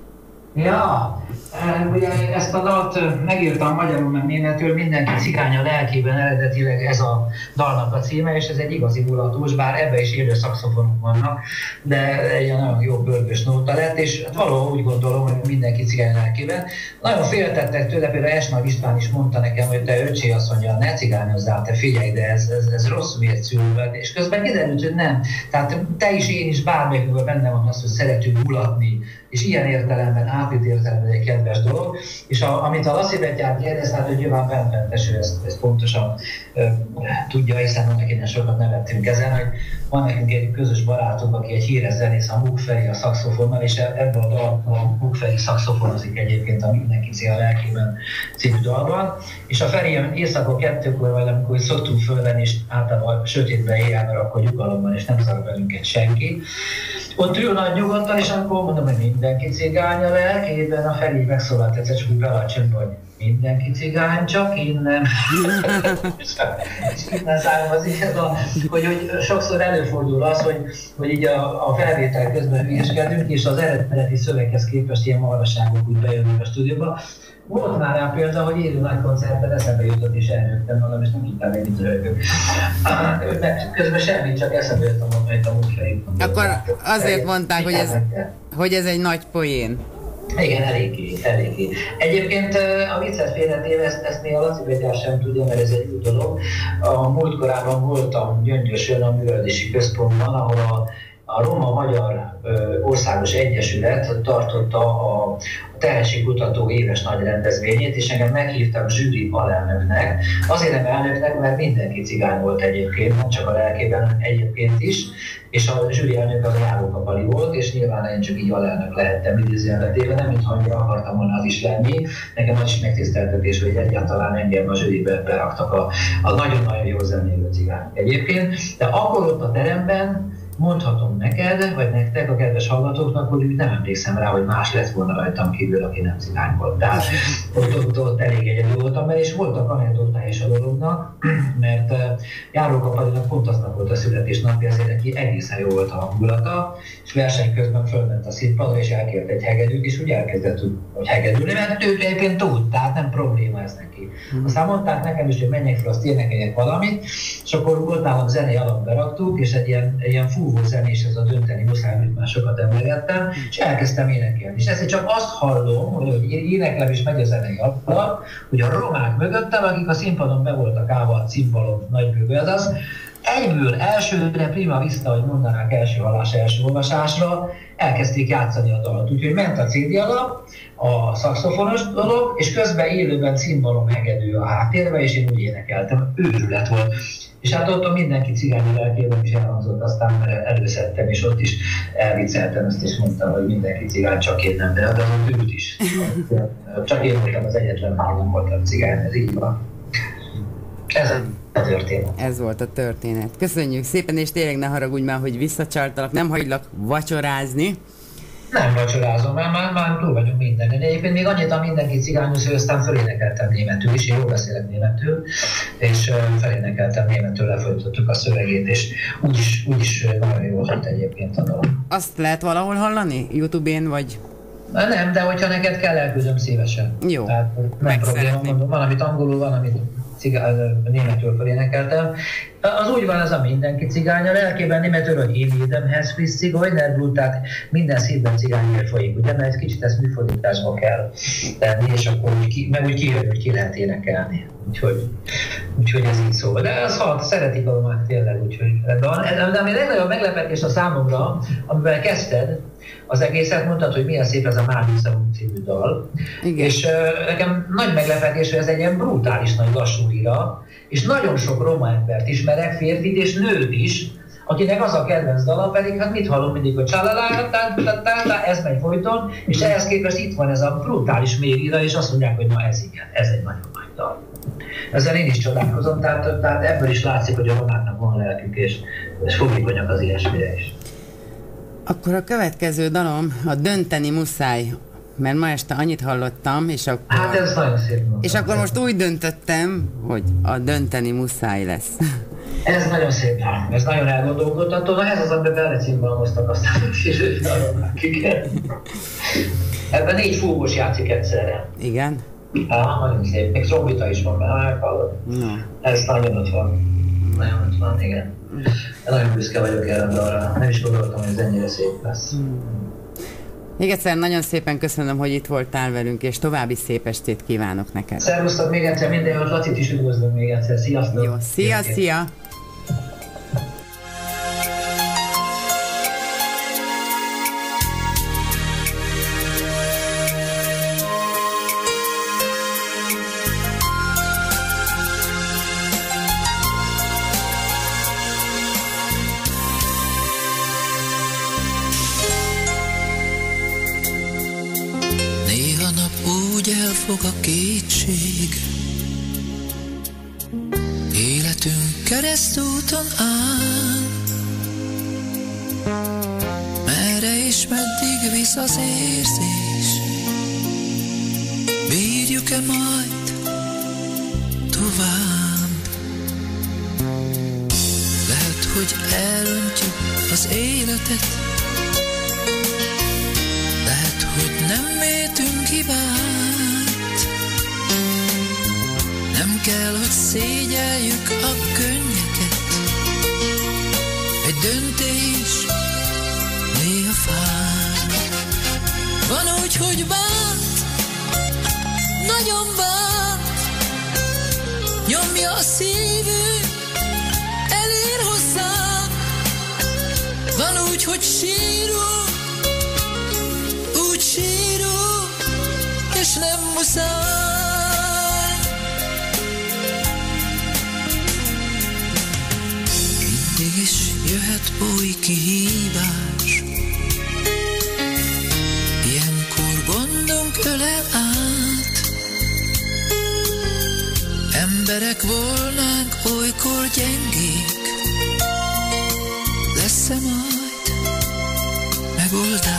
Ja, eh, ugye ezt a dalt eh, megírtam magyarul, meg németül, mindenki cigány a lelkében eredetileg ez a dalnak a címe, és ez egy igazi mulatós, bár ebbe is élő szakszofonok vannak, de egy nagyon jó bőrgős nóta lett, és hát úgy gondolom, hogy mindenki cigány lelkében. Nagyon féltettek tőle, például Esnav István is mondta nekem, hogy te öcsé azt mondja, ne cigányozzál, te figyelj, de ez, ez, ez rossz mércű, és közben kiderült, hogy nem. Tehát te is, én is, bármelyikben benne van az, hogy szeretünk mulatni, és ilyen értelemben, átít értelemben egy kedves dolog. És a, amit a Laci Betyár kérdez, hát hogy nyilván bentmenteső ezt, ezt pontosan ö, tudja, hiszen annak innen sokat nevettünk ezen, hogy van nekünk egy közös barátunk, aki egy híres zenész, a Mugferi a szakszofonnal, és ebben a dalban a Mugferi szakszofonozik egyébként a Mindenki cél lelkében című dalban. És a Feri éjszaka kettőkor, vagy amikor szoktunk fölvenni, és általában sötétben éjjel, mert akkor nyugalomban, és nem zavar velünket senki. Ott ül nagy nyugodtan, és akkor mondom, hogy mindenki cigány a lelkében, a Feri megszólalt egyszer, csak úgy belacsön, hogy mindenki cigány, csak innen. és innen származik ez a, hogy, hogy sokszor előfordul az, hogy, hogy így a, a felvétel közben hülyeskedünk, és az eredeti szöveghez képest ilyen marvaságok úgy bejönnek a stúdióba. Volt már rá példa, hogy élő nagy koncertben eszembe jutott és elnőttem magam, és nem tudtam meg mit röhögök. Közben semmit, csak eszembe jöttem mondani, hogy a múltfejét. Akkor azért mondták, hogy ez, hogy ez egy nagy poén. Igen, eléggé, eléggé. Egyébként a viccet félretéve, ezt, ezt még a Laci Betyár sem tudja, mert ez egy új dolog. A múltkorában voltam Gyöngyösön a művelési központban, ahol a a Roma-Magyar Országos Egyesület tartotta a tehetségkutató éves nagy rendezvényét, és engem meghívtak zsűri alelnöknek. Azért nem elnöknek, mert mindenki cigány volt egyébként, nem csak a lelkében, egyébként is, és a zsűri elnök az járókapali volt, és nyilván én csak így alelnök lehettem idézőjelbetéve, nem mintha annyira akartam volna az is lenni. Nekem az is megtiszteltetés, hogy egyáltalán engem a zsűribe beraktak a, a nagyon-nagyon jó zenélő cigányok egyébként. De akkor ott a teremben mondhatom neked, vagy nektek, a kedves hallgatóknak, hogy úgy nem emlékszem rá, hogy más lett volna rajtam kívül, aki nem cigány volt. Tehát ott, ott, ott elég egyedül voltam, mert és voltak anekdotája is a dolognak, mert uh, Járó Kapalinak pont aznap volt a születésnapja, ezért neki egészen jó volt a hangulata, és verseny közben fölment a színpadra, és elkért egy hegedűt, és úgy elkezdett hogy hegedülni, mert ő egyébként tud, tehát nem probléma ez neki. Mm. Aztán mondták nekem is, hogy menjek fel, azt énekeljek valamit, és akkor volt nálam zenei alap beraktuk, és egy ilyen, egy ilyen fúvó zenéshez a dönteni muszáj, amit már sokat emlegettem, és elkezdtem énekelni. És ezt csak azt hallom, hogy, hogy éneklem és megy a zenei alap, hogy a romák mögöttem, akik a színpadon be voltak állva a cimbalom ez az, egyből elsőre prima vista, hogy mondanák első hallás első olvasásra, elkezdték játszani a dalt. Úgyhogy ment a CD alap, a szakszofonos dolog, és közben élőben cimbalom hegedő a háttérbe, és én úgy énekeltem, őrület volt. És hát ott a mindenki cigány lelkében is elhangzott, aztán előszedtem, és ott is elvicceltem ezt, és mondtam, hogy mindenki cigány, csak én nem, de az őt is. Csak én voltam az egyetlen, aki nem voltam cigány, ez így van. Ez a történet. Ez volt a történet. Köszönjük szépen, és tényleg ne haragudj már, hogy visszacsartalak, nem hagylak vacsorázni. Nem vacsorázom, már, már, már túl vagyunk minden. De egyébként még annyit a mindenki cigányos, hogy aztán fölénekeltem németül is, én jól beszélek németül, és felénekeltem németül, lefolytottuk a szövegét, és úgyis, úgyis nagyon jó volt egyébként a dolog. Azt lehet valahol hallani? Youtube-én vagy Nem, de hogyha neked kell, elküldöm szívesen. Jó, Tehát nem probléma, mondom, van, amit angolul, van, amit cigá, németül felénekeltem. Az úgy van, ez a mindenki cigány, a lelkében németül, hogy én érdemhez friss cigoiner tehát minden szívben cigányért folyik, ugye, mert egy kicsit ezt műfordításba kell tenni, és akkor úgy ki, meg úgy kijön, hogy ki lehet énekelni. Úgyhogy, úgyhogy ez így szól. De az hat, szeretik a romát tényleg, úgyhogy van. De ami legnagyobb meglepetés a számomra, amivel kezdted, az egészet mondtad, hogy milyen szép ez a Már című dal. Igen. És uh, nekem nagy meglepetés, hogy ez egy ilyen brutális nagy lassú és nagyon sok roma embert ismerek, férfit és nőt is, akinek az a kedvenc dala pedig, hát mit hallom mindig, hogy csalalá, ez megy folyton, és ehhez képest itt van ez a brutális mérira, és azt mondják, hogy na ez igen, ez egy nagyon nagy dal. Ezzel én is csodálkozom, tehát, tehát ebből is látszik, hogy a romáknak van lelkük, és, és fogékonyak az ilyesmire is. Akkor a következő dalom a Dönteni muszáj, mert ma este annyit hallottam, és akkor... Hát ez nagyon szép mondom. És akkor most úgy döntöttem, hogy a Dönteni muszáj lesz. Ez nagyon szép dal, ez nagyon elgondolkodtató, na ez az, amiben belecínban hoztak aztán is Ebben négy fúgós játszik egyszerre. Igen? Ah, nagyon szép, még trombita is van benne, hallod? No. Ez nagyon ott van. Nagyon ott van, igen. Nagyon büszke vagyok erre a dalra. Nem is gondoltam, hogy ez ennyire szép lesz. Még egyszer nagyon szépen köszönöm, hogy itt voltál velünk, és további szép estét kívánok neked. Szervusztok még egyszer, minden jót, Lacit is üdvözlöm még egyszer. Sziasztok! Jó, szia, szia! Fog a kétség. Életünk keresztúton áll, merre és meddig visz az érzés. Bírjuk-e majd tovább? Lehet, hogy elöntjük az életet, lehet, hogy nem métünk hibát. Kell, hogy szégyeljük a könnyeket. Egy döntés néha fáj. Van úgy, hogy bánt, nagyon bánt, nyomja a szívünk, elér hozzám. Van úgy, hogy sírunk, úgy sírunk, és nem muszáj. Jöhet oly kihívás. Ilyenkor gondunk ölel át. Emberek volnánk olykor gyengék, lesz-e majd megoldás?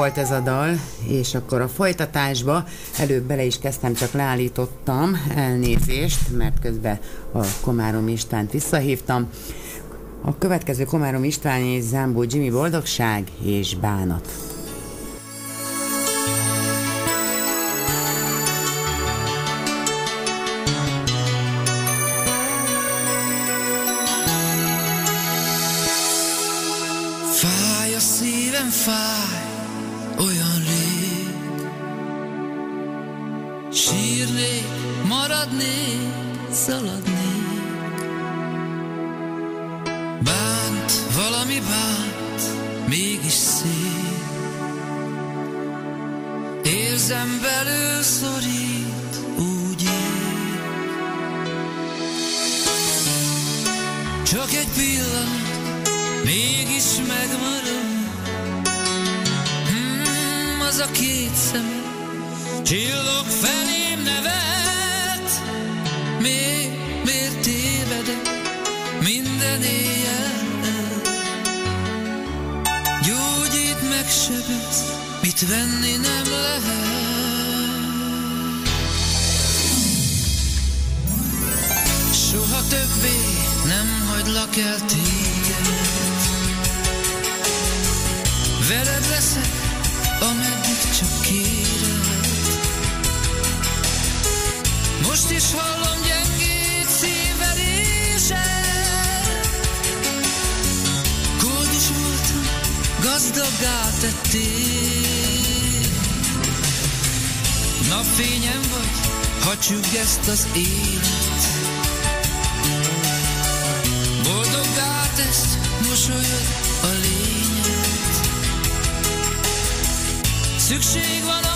Volt ez a dal, és akkor a folytatásba előbb bele is kezdtem, csak leállítottam elnézést, mert közben a Komárom Istvánt visszahívtam. A következő Komárom István és Zámbó Jimmy Boldogság és Bánat. Valami bánt, mégis szép. Érzem belül szorít, úgy ég Csak egy pillanat, mégis megmarad. Hmm, Az a két szem Csillog felém nevet. Még miért tévedek? Minden éjjel Megsebez Mit venni nem lehet. Soha többé nem hagylak el téged. Veled leszek, ameddig csak kéred Most is hallom gazdaggá tettél. Napfényem vagy, ha csüggeszt az élet. Boldoggá tesz, mosolyod a lényed Szükség van a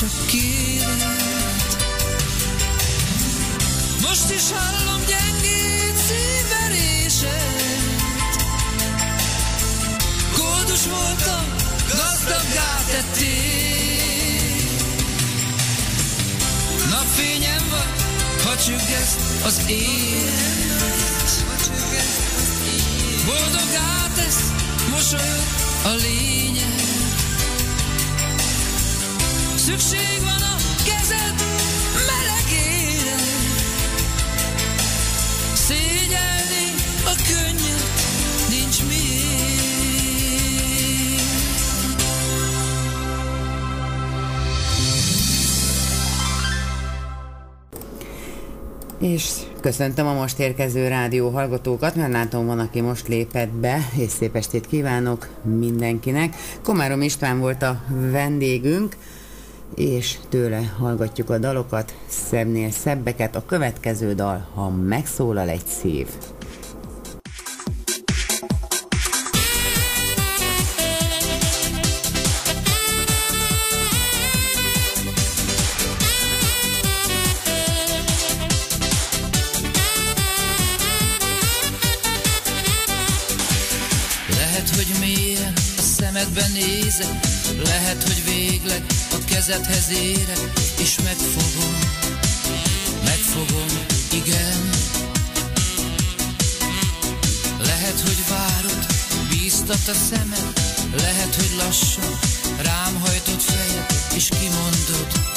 csak kéred. Most is hallom gyengét szívverésed. Bús voltam, gazdaggá tettél. Napfényem van, ha csüggeszt az élet. Boldogá tesz, mosolyod a lényeg. Szükség van a kezed melegére. Szégyelni a könnyed nincs miért. És köszöntöm a most érkező rádió hallgatókat, mert látom van, aki most lépett be, és szép estét kívánok mindenkinek. Komárom István volt a vendégünk, és tőle hallgatjuk a dalokat, szebbnél szebbeket. A következő dal, ha megszólal egy szív. A kezedhez érek, és megfogom, megfogom, igen. Lehet, hogy várod, bíztat a szemed, lehet, hogy lassan rám hajtott fejed, és kimondod,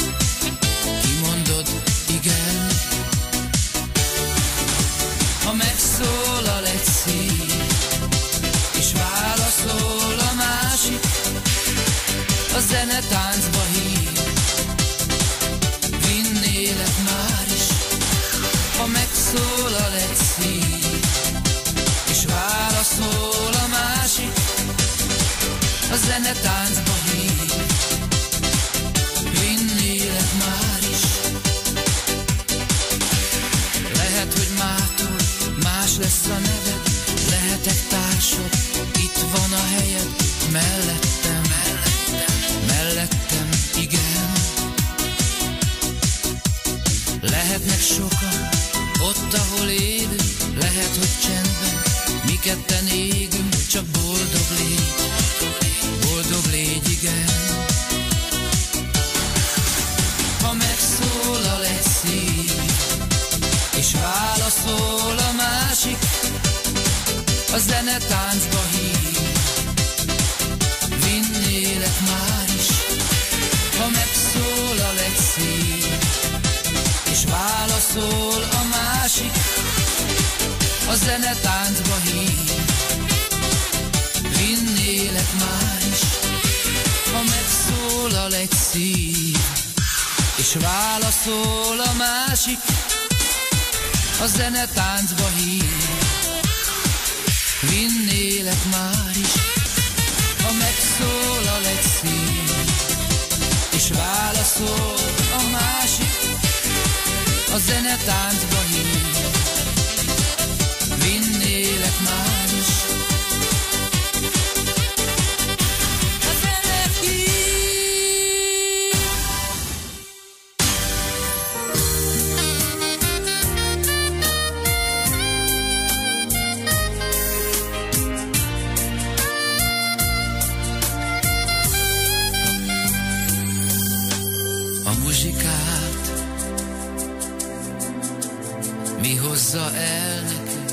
hozza el nekünk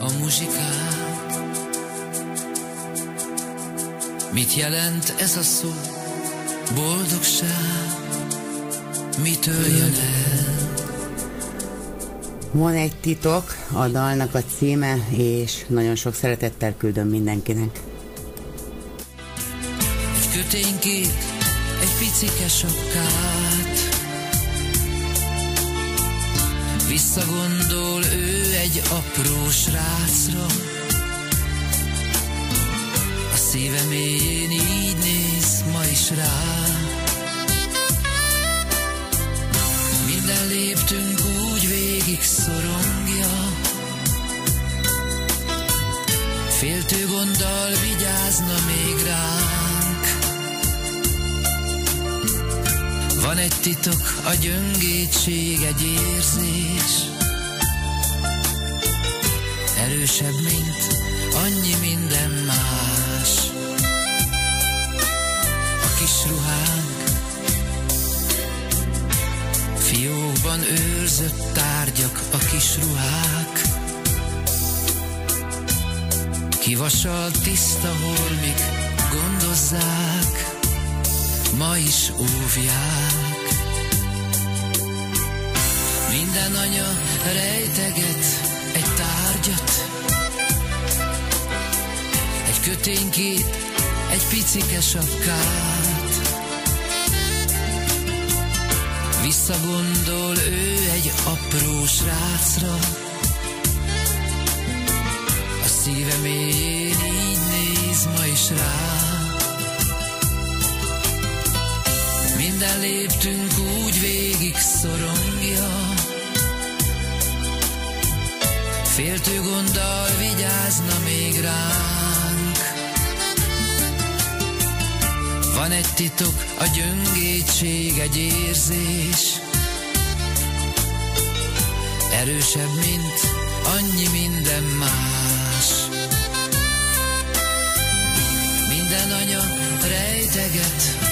a muzsikát. Mit jelent ez a szó, boldogság. Mitől jön el? Van egy titok, a dalnak a címe, és nagyon sok szeretettel küldöm mindenkinek. Egy köténykét, egy picike sapkát Visszagondol ő egy apró srácra A szíve mélyén így néz ma is rá. Minden léptünk úgy végig szorongja. Féltő gonddal vigyázna még ránk Van egy titok, a gyöngétség, egy érzés. Erősebb, mint annyi minden más. Kis ruhánk, fiókban őrzött tárgyak a kis ruhák. Kivasalt tiszta holmik gondozzák, ma is óvják. Minden anya rejteget egy tárgyat, egy köténykét, egy picike sapkát. Visszagondol ő egy apró srácra, a szíve mélyén így néz ma is rá. Minden léptünk úgy végig szorongja, Féltő gonddal vigyázna még ránk. Van egy titok, a gyöngétség, egy érzés, erősebb, mint annyi minden más. Minden anya rejteget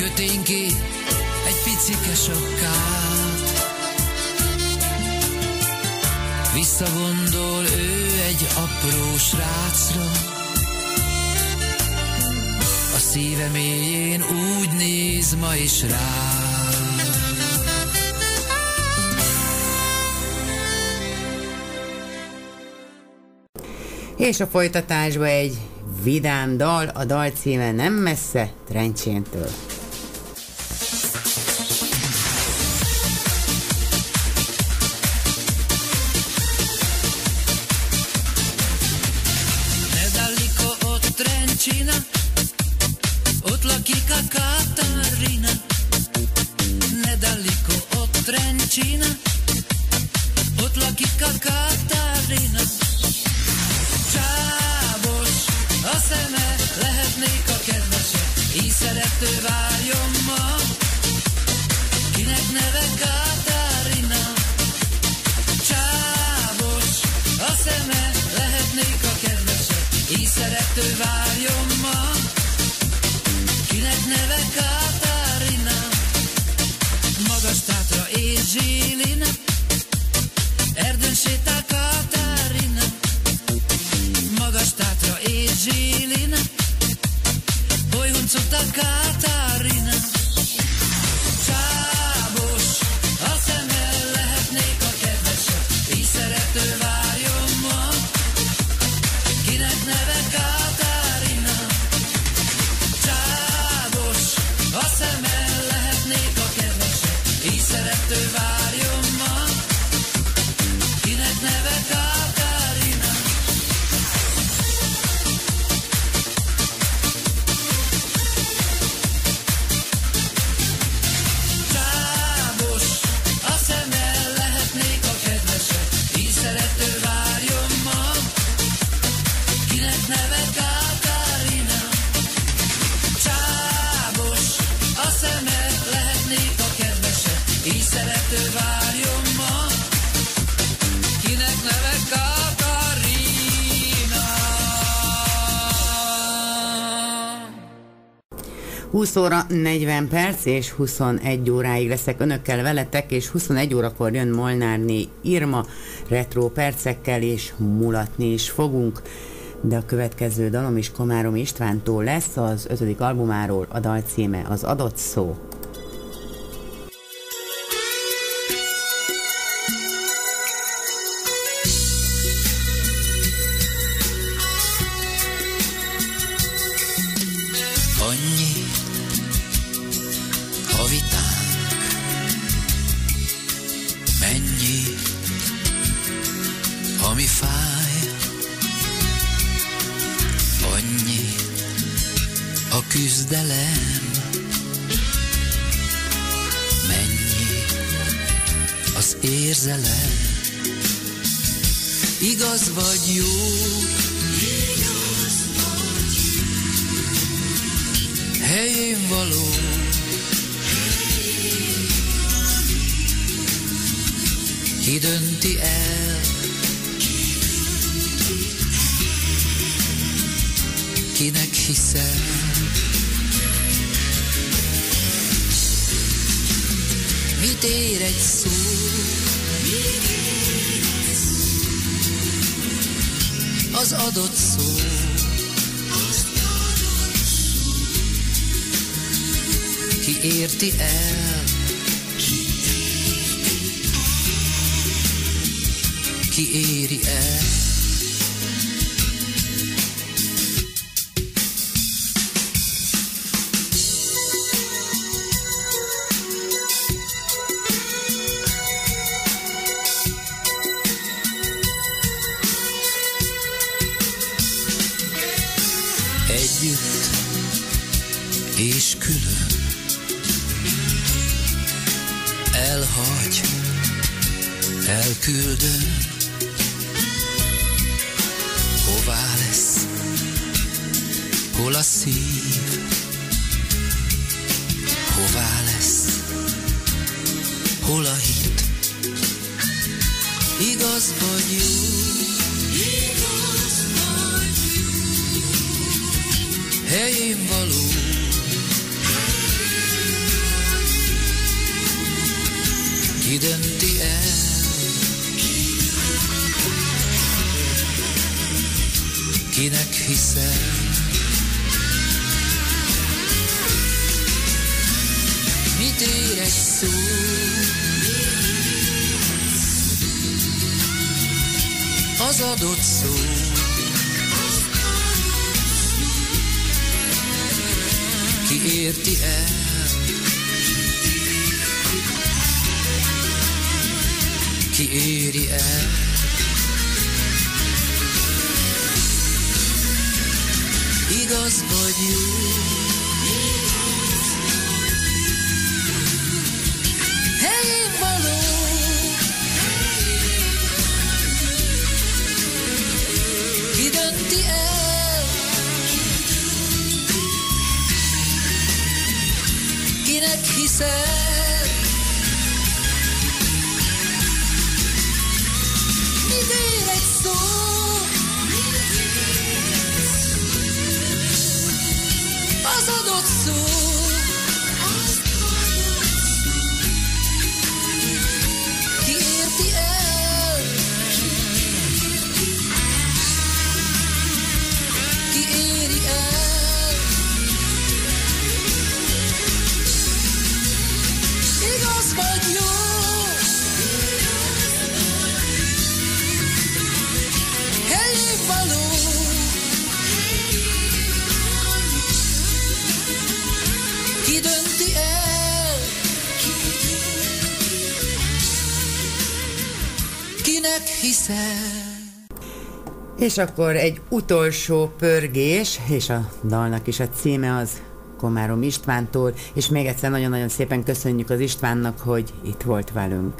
egy kötényké, egy picike sokkát. Visszagondol ő egy apró srácra, a szíve mélyén úgy néz ma is rá. És a folytatásba egy vidám dal, a dal címe nem messze Trencséntől. seen 20 óra 40 perc és 21 óráig leszek önökkel veletek, és 21 órakor jön Molnárné Irma retro percekkel, és mulatni is fogunk. De a következő dalom is Komárom Istvántól lesz, az ötödik albumáról a dal címe az adott szó. Az adott szó. Ki el? Ki éri el? Igaz vagy jó? said hiszel. És akkor egy utolsó pörgés, és a dalnak is a címe az Komárom Istvántól, és még egyszer nagyon-nagyon szépen köszönjük az Istvánnak, hogy itt volt velünk.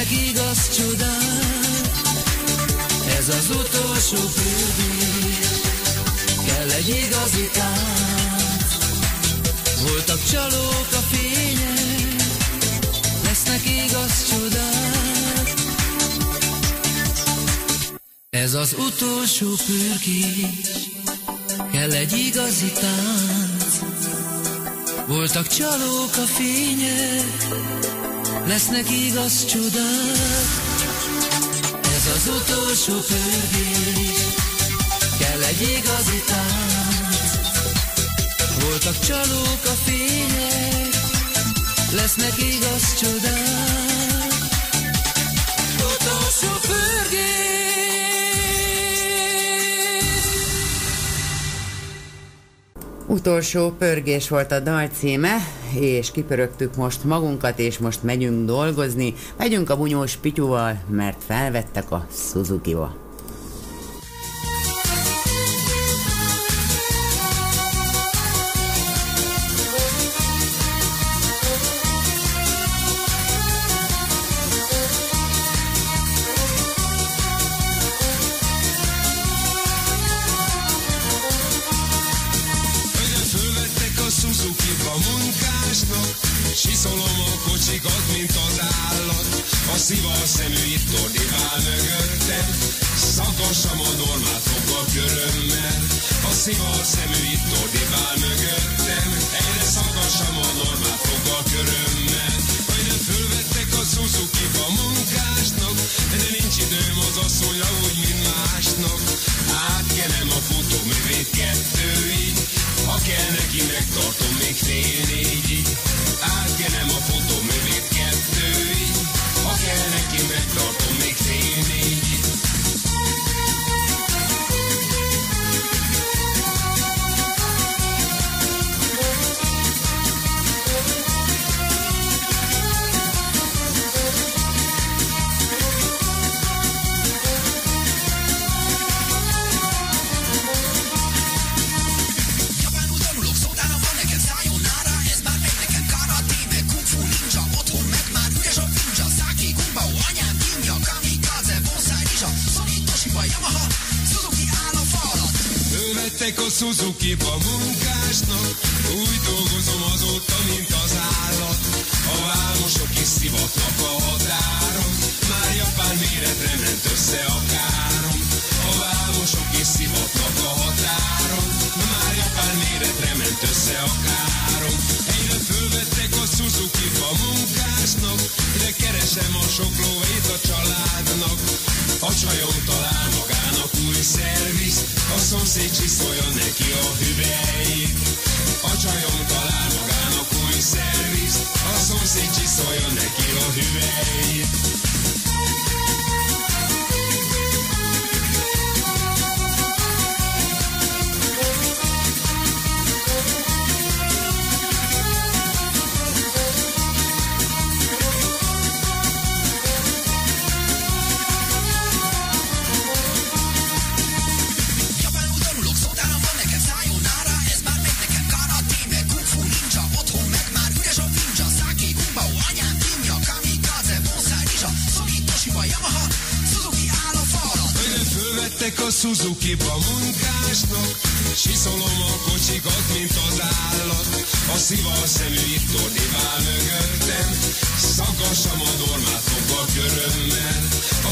meg igaz csodám, ez az utolsó fődíj, kell egy igazi tánc. Voltak csalók a fények, lesznek igaz csodák. Ez az utolsó pürkés, kell egy igazi tánc. Voltak csalók a fények, lesznek igaz csodák. Ez az utolsó pörgés, kell egy igazi tánc. Voltak csalók a fények, lesznek igaz csodák. Utolsó pörgés. Utolsó pörgés volt a dal címe, és kipörögtük most magunkat, és most megyünk dolgozni. Megyünk a bunyós pityúval, mert felvettek a Suzuki-ba.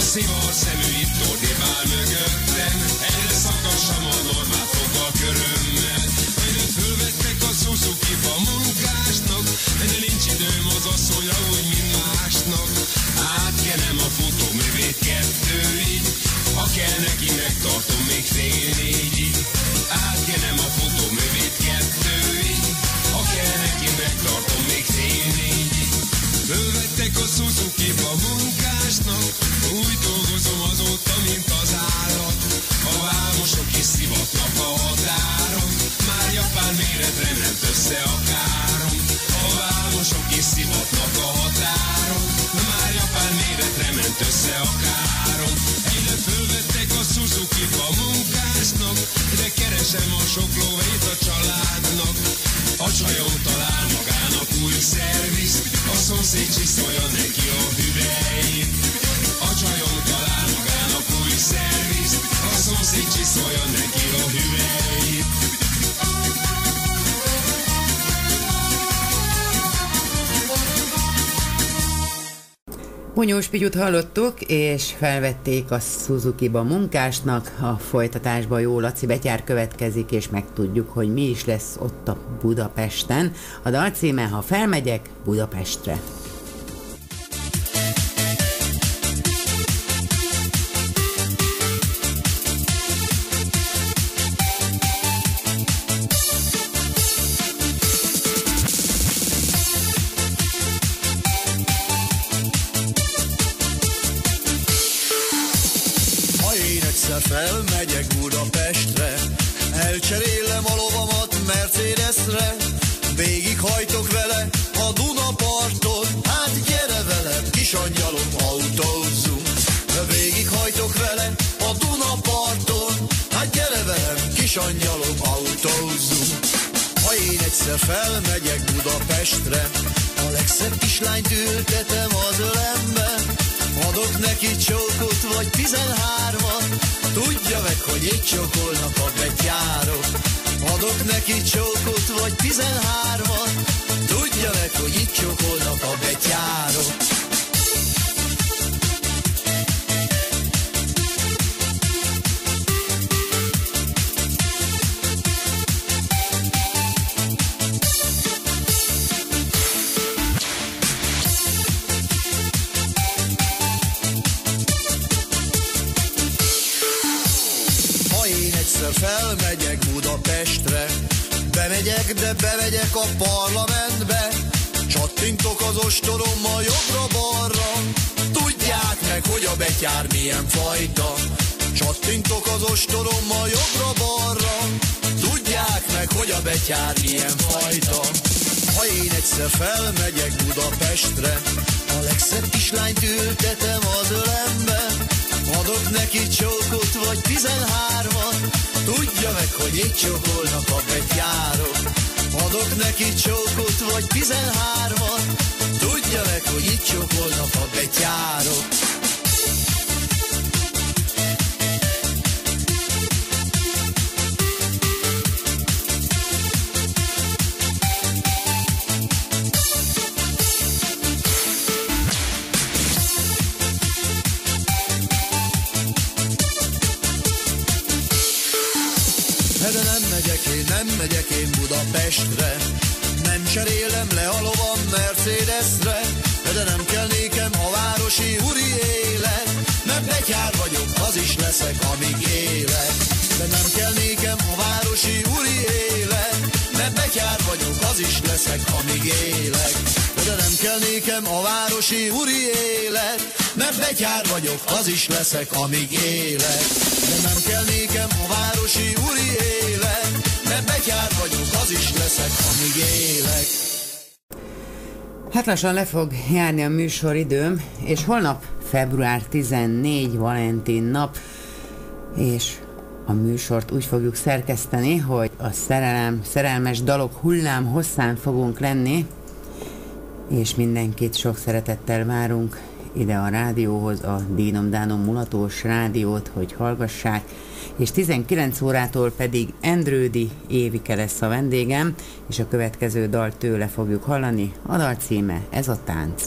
sigo se me Bunyós Pityut hallottuk, és felvették a Suzuki-ba munkásnak. A folytatásban jó Laci Betyár következik, és megtudjuk, hogy mi is lesz ott a Budapesten. A dal címe, ha felmegyek Budapestre. Ültetem az ölembe, Adok neki csókot vagy tizenhármat, tudja meg, hogy itt csókolnak a betyárok. Adok neki csókot vagy tizenhármat, tudja meg, hogy itt csókolnak a betyárok. De bemegyek a parlamentbe, csattintok az ostorommal jobbra-balra, tudják meg, hogy a betyár milyen fajta. Csattintok az ostorommal jobbra-balra, tudják meg, hogy a betyár milyen fajta. Ha én egyszer felmegyek Budapestre, a legszebb kislányt ültetem az ölembe, Adok neki csókot vagy tizenhármat, tudja meg, hogy itt csókolnak a betyárok. Adok neki csókot vagy tizenhármat, tudja meg, hogy itt csókolnak a betyárok. Nem megyek én Budapestre, nem cserélem le a lovam Mercedesre, de nem kell nékem a városi úri élet, mert betyár vagyok, az is leszek, amíg élek. De nem kell nékem a városi úri élet, mert betyár vagyok, az is leszek, amíg élek. De nem kell nékem a városi úri élet, mert betyár vagyok, az is leszek, amíg élek. De nem kell nékem a városi úri élet, mert betyár vagyok, az is leszek, amíg élek. Hát lassan le fog járni a műsoridőm, és holnap február 14 Valentin nap, és a műsort úgy fogjuk szerkeszteni, hogy a szerelem, szerelmes dalok hullám hosszán fogunk lenni, és mindenkit sok szeretettel várunk ide a rádióhoz, a Dínom Dánom mulatós rádiót, hogy hallgassák, és 19 órától pedig Endrődi Évike lesz a vendégem, és a következő dal tőle fogjuk hallani. A dal címe Ez a tánc.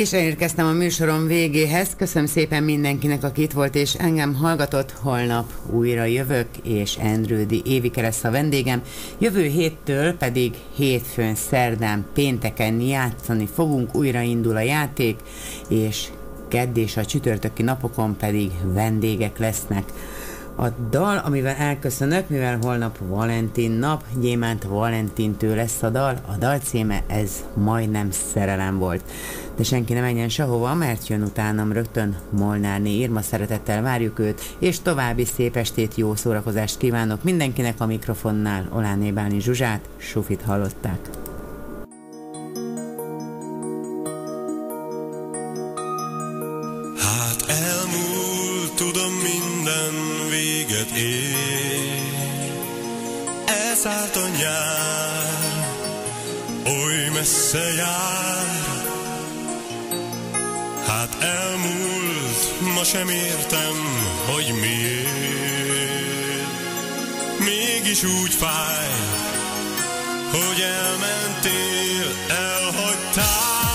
És elérkeztem a műsorom végéhez. Köszönöm szépen mindenkinek, aki itt volt és engem hallgatott. Holnap újra jövök, és Endrődi Évike lesz a vendégem. Jövő héttől pedig hétfőn, szerdán, pénteken játszani fogunk. Újraindul a játék, és kedd és a csütörtöki napokon pedig vendégek lesznek. A dal, amivel elköszönök, mivel holnap Valentin nap, Gyémánt Valentintől lesz a dal, a dal címe ez majdnem szerelem volt. De senki ne menjen sehova, mert jön utánam rögtön Molnárné Irma, szeretettel várjuk őt, és további szép estét, jó szórakozást kívánok mindenkinek a mikrofonnál, Oláné Bálni Zsuzsát, Sufit hallották. Tudom minden véget ér. Elszállt a nyár, oly messze jár. Hát elmúlt, ma sem értem, hogy miért. Mégis úgy fáj, hogy elmentél, elhagytál.